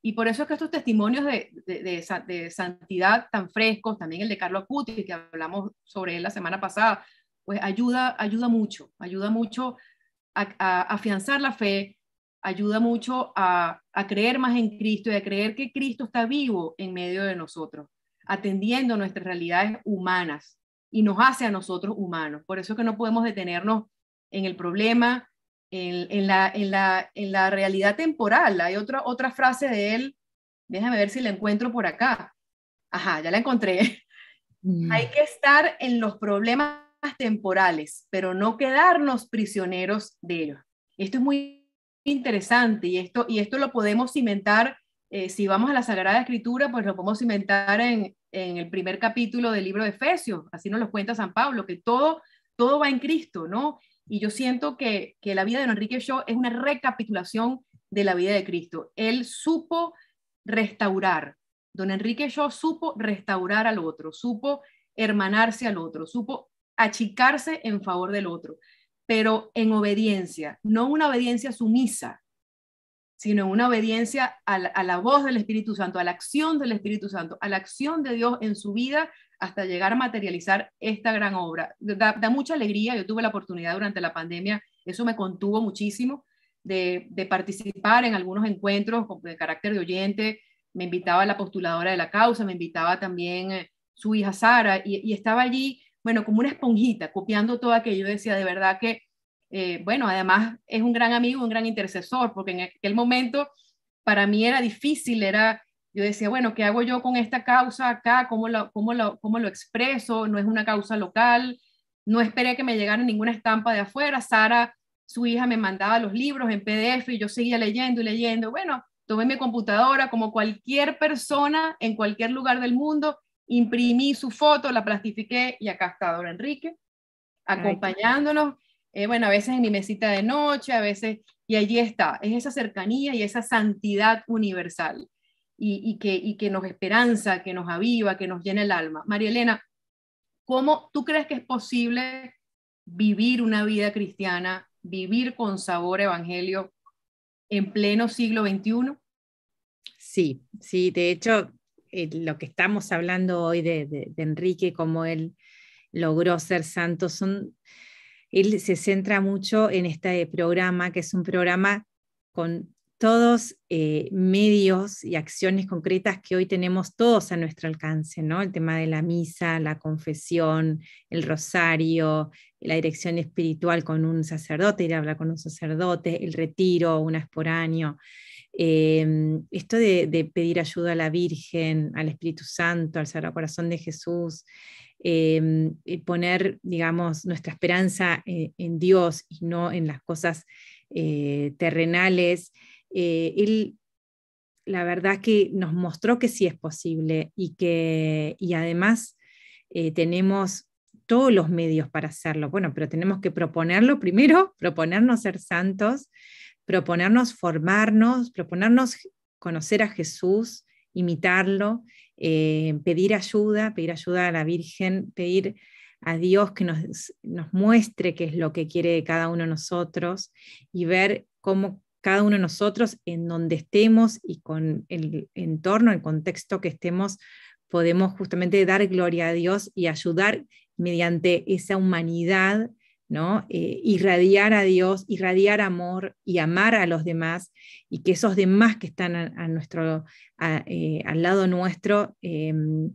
Y por eso es que estos testimonios de, de, santidad tan frescos, también el de Carlos Acuti, que hablamos sobre él la semana pasada, pues ayuda, ayuda mucho, ayuda mucho a, a afianzar la fe, ayuda mucho a, creer más en Cristo y a creer que Cristo está vivo en medio de nosotros, atendiendo nuestras realidades humanas y nos hace a nosotros humanos. Por eso es que no podemos detenernos en el problema en, la, en, la, en la realidad temporal. Hay otra, otra frase de él, déjame ver si la encuentro por acá. Ajá, ya la encontré. Mm. Hay que estar en los problemas temporales, pero no quedarnos prisioneros de ellos. Esto es muy interesante y esto, y esto lo podemos cimentar, eh, si vamos a la Sagrada Escritura, pues lo podemos cimentar en, en el primer capítulo del libro de Efesios, así nos lo cuenta San Pablo, que todo, todo va en Cristo, ¿no? Y yo siento que, la vida de don Enrique Shaw es una recapitulación de la vida de Cristo. Él supo restaurar. Don Enrique Shaw supo restaurar al otro, supo hermanarse al otro, supo achicarse en favor del otro, pero en obediencia, no una obediencia sumisa, sino una obediencia a la, voz del Espíritu Santo, a la acción del Espíritu Santo, a la acción de Dios en su vida hasta llegar a materializar esta gran obra. Da, mucha alegría, yo tuve la oportunidad durante la pandemia, eso me contuvo muchísimo, de, participar en algunos encuentros de carácter de oyente, me invitaba la postuladora de la causa, me invitaba también eh, su hija Sara, y, estaba allí, bueno, como una esponjita, copiando todo aquello, yo decía, de verdad que, eh, bueno, además es un gran amigo, un gran intercesor, porque en aquel momento para mí era difícil, era yo decía, bueno, ¿qué hago yo con esta causa acá? ¿Cómo lo, cómo lo, cómo lo expreso? No es una causa local, no esperé que me llegara ninguna estampa de afuera. Sara, su hija, me mandaba los libros en PDF y yo seguía leyendo y leyendo. Bueno, tomé mi computadora como cualquier persona en cualquier lugar del mundo, imprimí su foto, la plastifiqué y acá está Don Enrique acompañándonos. Eh, bueno, a veces en mi mesita de noche, a veces, y allí está, es esa cercanía y esa santidad universal y, que, y que nos esperanza, que nos aviva, que nos llena el alma. María Elena, ¿cómo tú crees que es posible vivir una vida cristiana, vivir con sabor evangelio en pleno siglo XXI? Sí, sí, de hecho, eh, lo que estamos hablando hoy de, Enrique, como él logró ser santo, son, él se centra mucho en este programa, que es un programa con todos eh, medios y acciones concretas que hoy tenemos todos a nuestro alcance, ¿no? El tema de la misa, la confesión, el rosario, la dirección espiritual con un sacerdote, ir hablar con un sacerdote, el retiro una vez por año. Em, esto de, pedir ayuda a la Virgen, al Espíritu Santo, al Sagrado Corazón de Jesús, em, poner, digamos, nuestra esperanza eh, en Dios y no en las cosas eh, terrenales, eh, él la verdad que nos mostró que sí es posible y que y además eh, tenemos todos los medios para hacerlo. Bueno, pero tenemos que proponerlo primero, proponernos ser santos, proponernos formarnos, proponernos conocer a Jesús, imitarlo, eh, pedir ayuda, pedir ayuda a la Virgen, pedir a Dios que nos, nos muestre qué es lo que quiere de cada uno de nosotros y ver cómo cada uno de nosotros, en donde estemos y con el entorno, el contexto que estemos, podemos justamente dar gloria a Dios y ayudar mediante esa humanidad, ¿no? Eh, irradiar a Dios, irradiar amor y amar a los demás y que esos demás que están a, nuestro, eh, al lado nuestro, em,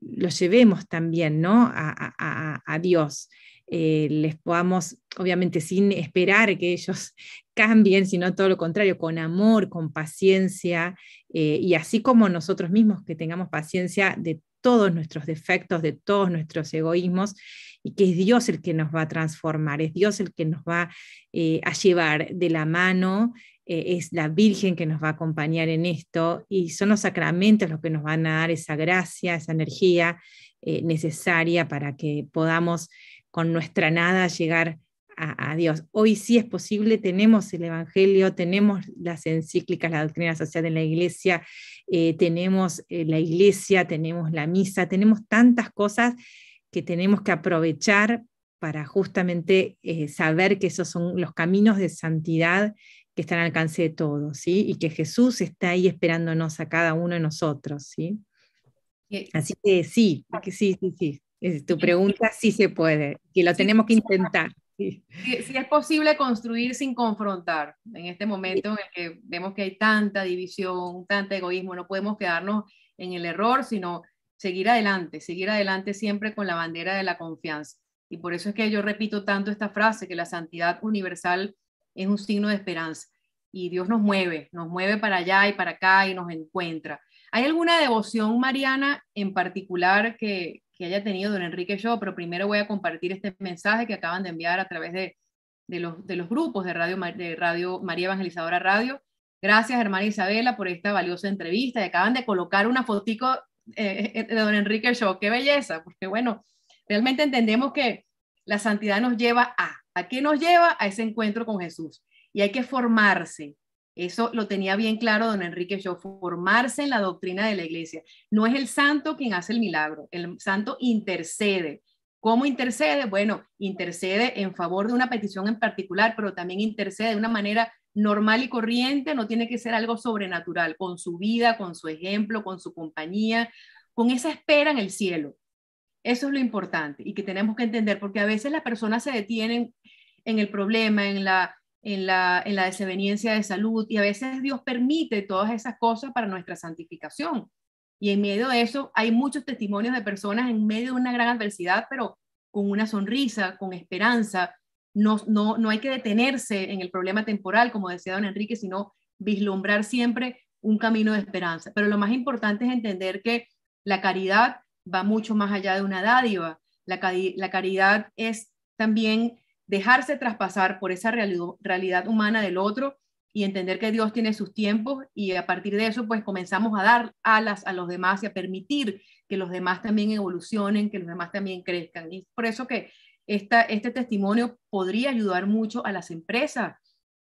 los llevemos también, ¿no? a Dios. Eh, les podamos, obviamente sin esperar que ellos cambien, sino todo lo contrario, con amor, con paciencia, eh, y así como nosotros mismos que tengamos paciencia de todos nuestros defectos, de todos nuestros egoísmos, y que es Dios el que nos va a transformar, es Dios el que nos va eh, a llevar de la mano, es la Virgen que nos va a acompañar en esto, y son los sacramentos los que nos van a dar esa gracia, esa energía necesaria para que podamos con nuestra nada llegar a, Dios. Hoy sí es posible, tenemos el Evangelio, tenemos las encíclicas, la doctrina social de la Iglesia, eh, tenemos eh, la Iglesia, tenemos la misa, tenemos tantas cosas que tenemos que aprovechar para justamente eh, saber que esos son los caminos de santidad que están al alcance de todos, ¿sí? Y que Jesús está ahí esperándonos a cada uno de nosotros, ¿sí? Así que sí, que sí, sí, sí tu pregunta sí se puede, que lo tenemos que intentar. Si, es posible construir sin confrontar, en este momento en el que vemos que hay tanta división, tanto egoísmo, no podemos quedarnos en el error, sino seguir adelante, seguir adelante siempre con la bandera de la confianza. Y por eso es que yo repito tanto esta frase, que la santidad universal es un signo de esperanza. Y Dios nos mueve, nos mueve para allá y para acá y nos encuentra. ¿Hay alguna devoción mariana en particular que, que haya tenido don Enrique yo? Pero primero voy a compartir este mensaje que acaban de enviar a través de, de, los, de los grupos de Radio, de Radio María Evangelizadora Radio. Gracias, hermana Isabela, por esta valiosa entrevista. Y acaban de colocar una fotico eh, eh, de don Enrique Shaw. ¡Qué belleza! Porque, bueno, realmente entendemos que la santidad nos lleva a, ¿a qué nos lleva? A ese encuentro con Jesús. Y hay que formarse. Eso lo tenía bien claro don Enrique Shaw, formarse en la doctrina de la iglesia. No es el santo quien hace el milagro, el santo intercede. ¿Cómo intercede? Bueno, intercede en favor de una petición en particular, pero también intercede de una manera normal y corriente, no tiene que ser algo sobrenatural, con su vida, con su ejemplo, con su compañía, con esa espera en el cielo. Eso es lo importante y que tenemos que entender, porque a veces las personas se detienen en el problema, en la, en la, en desaveniencia de salud y a veces Dios permite todas esas cosas para nuestra santificación. Y en medio de eso hay muchos testimonios de personas en medio de una gran adversidad, pero con una sonrisa, con esperanza, no, no, hay que detenerse en el problema temporal, como decía don Enrique, sino vislumbrar siempre un camino de esperanza. Pero lo más importante es entender que la caridad va mucho más allá de una dádiva. La caridad es también dejarse traspasar por esa realidad humana del otro y entender que Dios tiene sus tiempos y a partir de eso pues comenzamos a dar alas a los demás y a permitir que los demás también evolucionen, que los demás también crezcan. Y por eso que este testimonio podría ayudar mucho a las empresas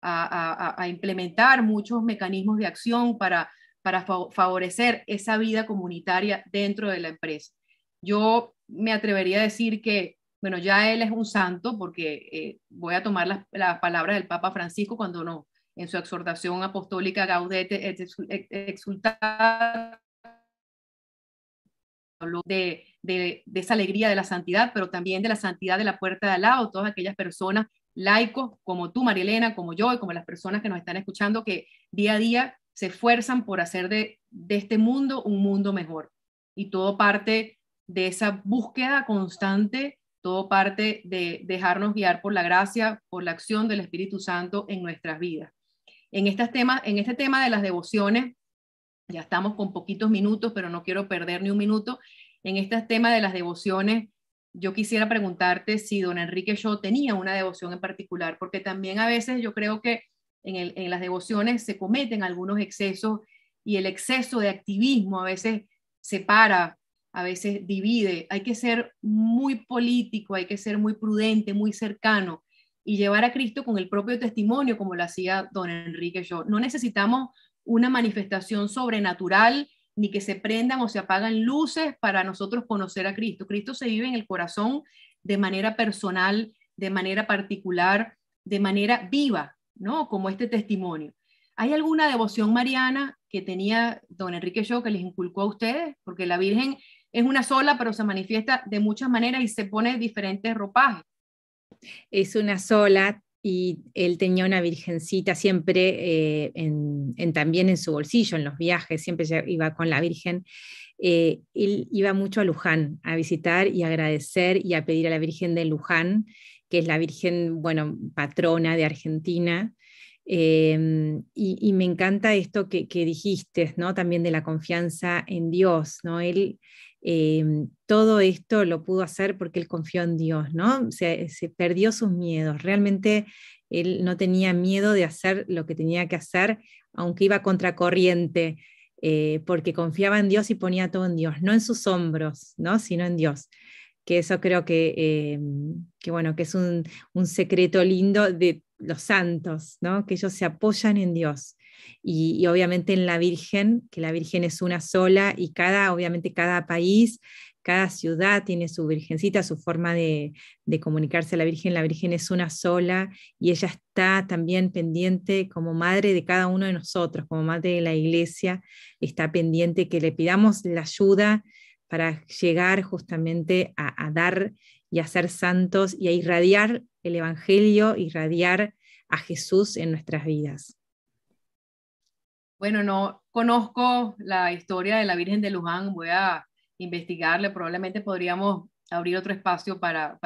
a, implementar muchos mecanismos de acción para, para favorecer esa vida comunitaria dentro de la empresa. Yo me atrevería a decir que, bueno, ya él es un santo porque eh, voy a tomar las, palabras del Papa Francisco cuando no, en su exhortación apostólica Gaudete et exultar habló de, esa alegría de la santidad, pero también de la santidad de la puerta de al lado, todas aquellas personas laicos como tú, María Elena, como yo y como las personas que nos están escuchando, que día a día se esfuerzan por hacer de, de este mundo un mundo mejor. Y todo parte de esa búsqueda constante, todo parte de dejarnos guiar por la gracia, por la acción del Espíritu Santo en nuestras vidas. En, estas temas, en este tema de las devociones, ya estamos con poquitos minutos, pero no quiero perder ni un minuto. En este tema de las devociones, yo quisiera preguntarte si don Enrique yo tenía una devoción en particular, porque también a veces yo creo que en, en las devociones se cometen algunos excesos y el exceso de activismo a veces separa, a veces divide. Hay que ser muy político, hay que ser muy prudente, muy cercano y llevar a Cristo con el propio testimonio, como lo hacía don Enrique yo. No necesitamos una manifestación sobrenatural, ni que se prendan o se apagan luces para nosotros conocer a Cristo. Cristo se vive en el corazón de manera personal, de manera particular, de manera viva, ¿no? Como este testimonio. ¿Hay alguna devoción mariana que tenía don Enrique Show que les inculcó a ustedes? Porque la Virgen es una sola, pero se manifiesta de muchas maneras y se pone diferentes ropajes. Es una sola, y él tenía una virgencita siempre eh, en, también en su bolsillo, en los viajes, siempre iba con la Virgen. Eh, él iba mucho a Luján a visitar y agradecer y a pedir a la Virgen de Luján, que es la Virgen, bueno, patrona de Argentina. Em, y, me encanta esto que, que, dijiste, ¿no? También de la confianza en Dios, ¿no? Él Em, todo esto lo pudo hacer porque él confió en Dios, ¿no? Se, perdió sus miedos. Realmente él no tenía miedo de hacer lo que tenía que hacer, aunque iba contracorriente, eh, porque confiaba en Dios y ponía todo en Dios, no en sus hombros, ¿no? Sino en Dios. Que eso creo que, em, bueno, que es un, un secreto lindo de los santos, ¿no? Que ellos se apoyan en Dios y, obviamente en la Virgen, que la Virgen es una sola y cada, obviamente cada país, cada ciudad tiene su virgencita, su forma de, comunicarse a la Virgen. La Virgen es una sola y ella está también pendiente como madre de cada uno de nosotros, como madre de la iglesia, está pendiente que le pidamos la ayuda para llegar justamente a, a dar y a ser santos y a irradiar el Evangelio, irradiar a Jesús en nuestras vidas. Bueno, no conozco la historia de la Virgen de Luján, voy a investigarle, probablemente podríamos abrir otro espacio para,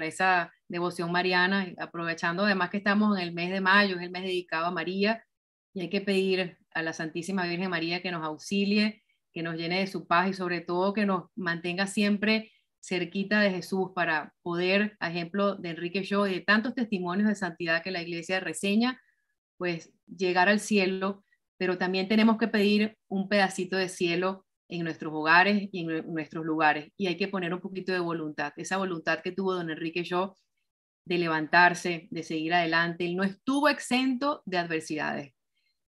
esa devoción mariana, aprovechando además que estamos en el mes de mayo, es el mes dedicado a María, y hay que pedir a la Santísima Virgen María que nos auxilie, que nos llene de su paz y sobre todo que nos mantenga siempre cerquita de Jesús para poder, a ejemplo de Enrique Yo y de tantos testimonios de santidad que la iglesia reseña, pues llegar al cielo, pero también tenemos que pedir un pedacito de cielo en nuestros hogares y en nuestros lugares. Y hay que poner un poquito de voluntad, esa voluntad que tuvo don Enrique Yo de levantarse, de seguir adelante. Él no estuvo exento de adversidades.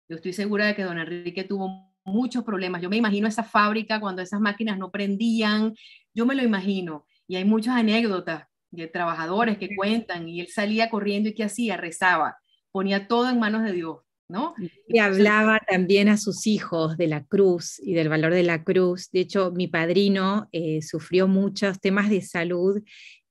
Yo estoy segura de que don Enrique tuvo muchos problemas. Yo me imagino esa fábrica cuando esas máquinas no prendían, yo me lo imagino. Y hay muchas anécdotas de trabajadores que cuentan y él salía corriendo y ¿qué hacía? Rezaba, ponía todo en manos de Dios. ¿No? Y hablaba también a sus hijos de la cruz y del valor de la cruz. De hecho, mi padrino eh, sufrió muchos temas de salud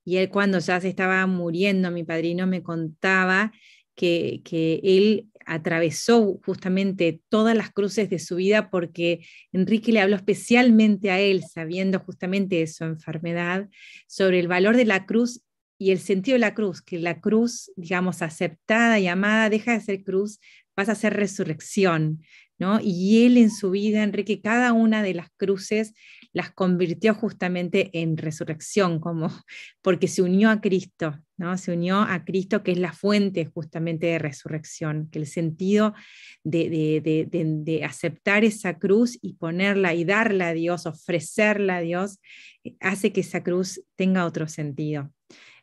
y él cuando ya se estaba muriendo, mi padrino me contaba que, que él atravesó justamente todas las cruces de su vida porque Enrique le habló especialmente a él, sabiendo justamente de su enfermedad, sobre el valor de la cruz y el sentido de la cruz, que la cruz, digamos, aceptada y amada, deja de ser cruz, pasa a ser resurrección, ¿no? Y él en su vida, Enrique, cada una de las cruces las convirtió justamente en resurrección, como porque se unió a Cristo, ¿no? Se unió a Cristo, que es la fuente justamente de resurrección, que el sentido de, aceptar esa cruz y ponerla y darla a Dios, ofrecerla a Dios, eh, hace que esa cruz tenga otro sentido.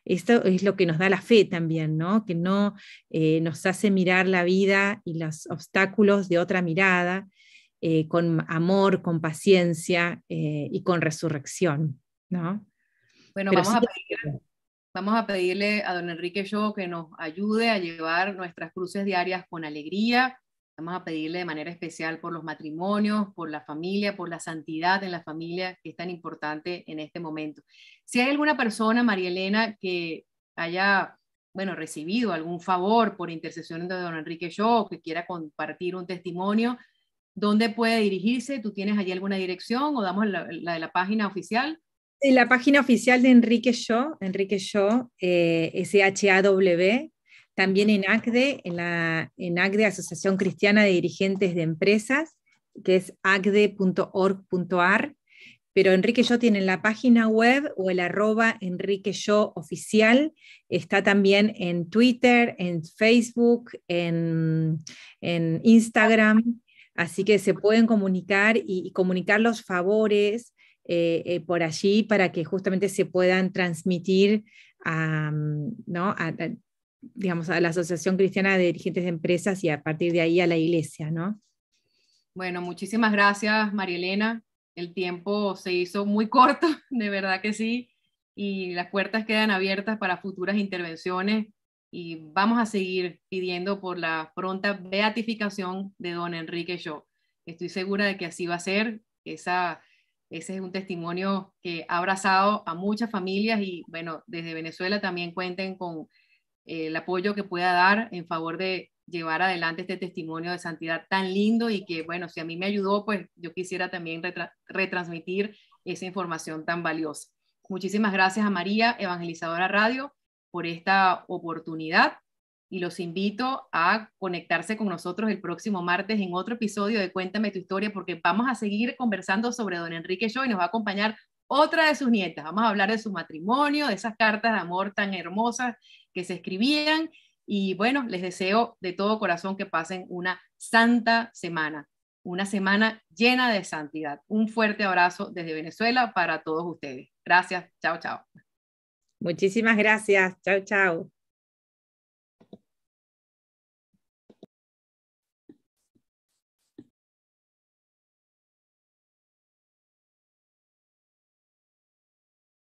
Esto es lo que nos da la fe también, ¿no? Que no eh, nos hace mirar la vida y los obstáculos de otra mirada, eh, con amor, con paciencia eh, y con resurrección, ¿no? Bueno, vamos, a vamos, a pedirle a don Enrique Yo que nos ayude a llevar nuestras cruces diarias con alegría. Vamos a pedirle de manera especial por los matrimonios, por la familia, por la santidad en la familia, que es tan importante en este momento. Si hay alguna persona, María Elena, que haya bueno, recibido algún favor por intercesión de don Enrique Yo, que quiera compartir un testimonio, ¿Dónde puede dirigirse? ¿Tú tienes allí alguna dirección o damos la, de la página oficial? La página oficial de Enrique Shaw, Enrique Shaw, eh, SHAW, también en ACDE, en la en ACDE, Asociación Cristiana de Dirigentes de Empresas, que es acde.org.ar, pero Enrique Yo tiene la página web o el arroba Enrique Yo oficial, está también en Twitter, en Facebook, en, Instagram, Así que se pueden comunicar y, comunicar los favores eh, eh, por allí para que justamente se puedan transmitir a, ¿no? digamos, a la Asociación Cristiana de Dirigentes de Empresas y a partir de ahí a la iglesia, ¿no? Bueno, muchísimas gracias, María Elena. El tiempo se hizo muy corto, de verdad que sí, y las puertas quedan abiertas para futuras intervenciones y vamos a seguir pidiendo por la pronta beatificación de don Enrique Yo. Estoy segura de que así va a ser. Esa, ese es un testimonio que ha abrazado a muchas familias y bueno, desde Venezuela también cuenten con eh, el apoyo que pueda dar en favor de llevar adelante este testimonio de santidad tan lindo y que bueno, si a mí me ayudó, pues yo quisiera también retransmitir esa información tan valiosa. Muchísimas gracias a María, Evangelizadora Radio por esta oportunidad y los invito a conectarse con nosotros el próximo martes en otro episodio de Cuéntame tu historia porque vamos a seguir conversando sobre don Enrique Show y nos va a acompañar otra de sus nietas. Vamos a hablar de su matrimonio, de esas cartas de amor tan hermosas que se escribían y bueno, les deseo de todo corazón que pasen una santa semana, una semana llena de santidad. Un fuerte abrazo desde Venezuela para todos ustedes. Gracias. Chao, chao. Muchísimas gracias. Chao, chao.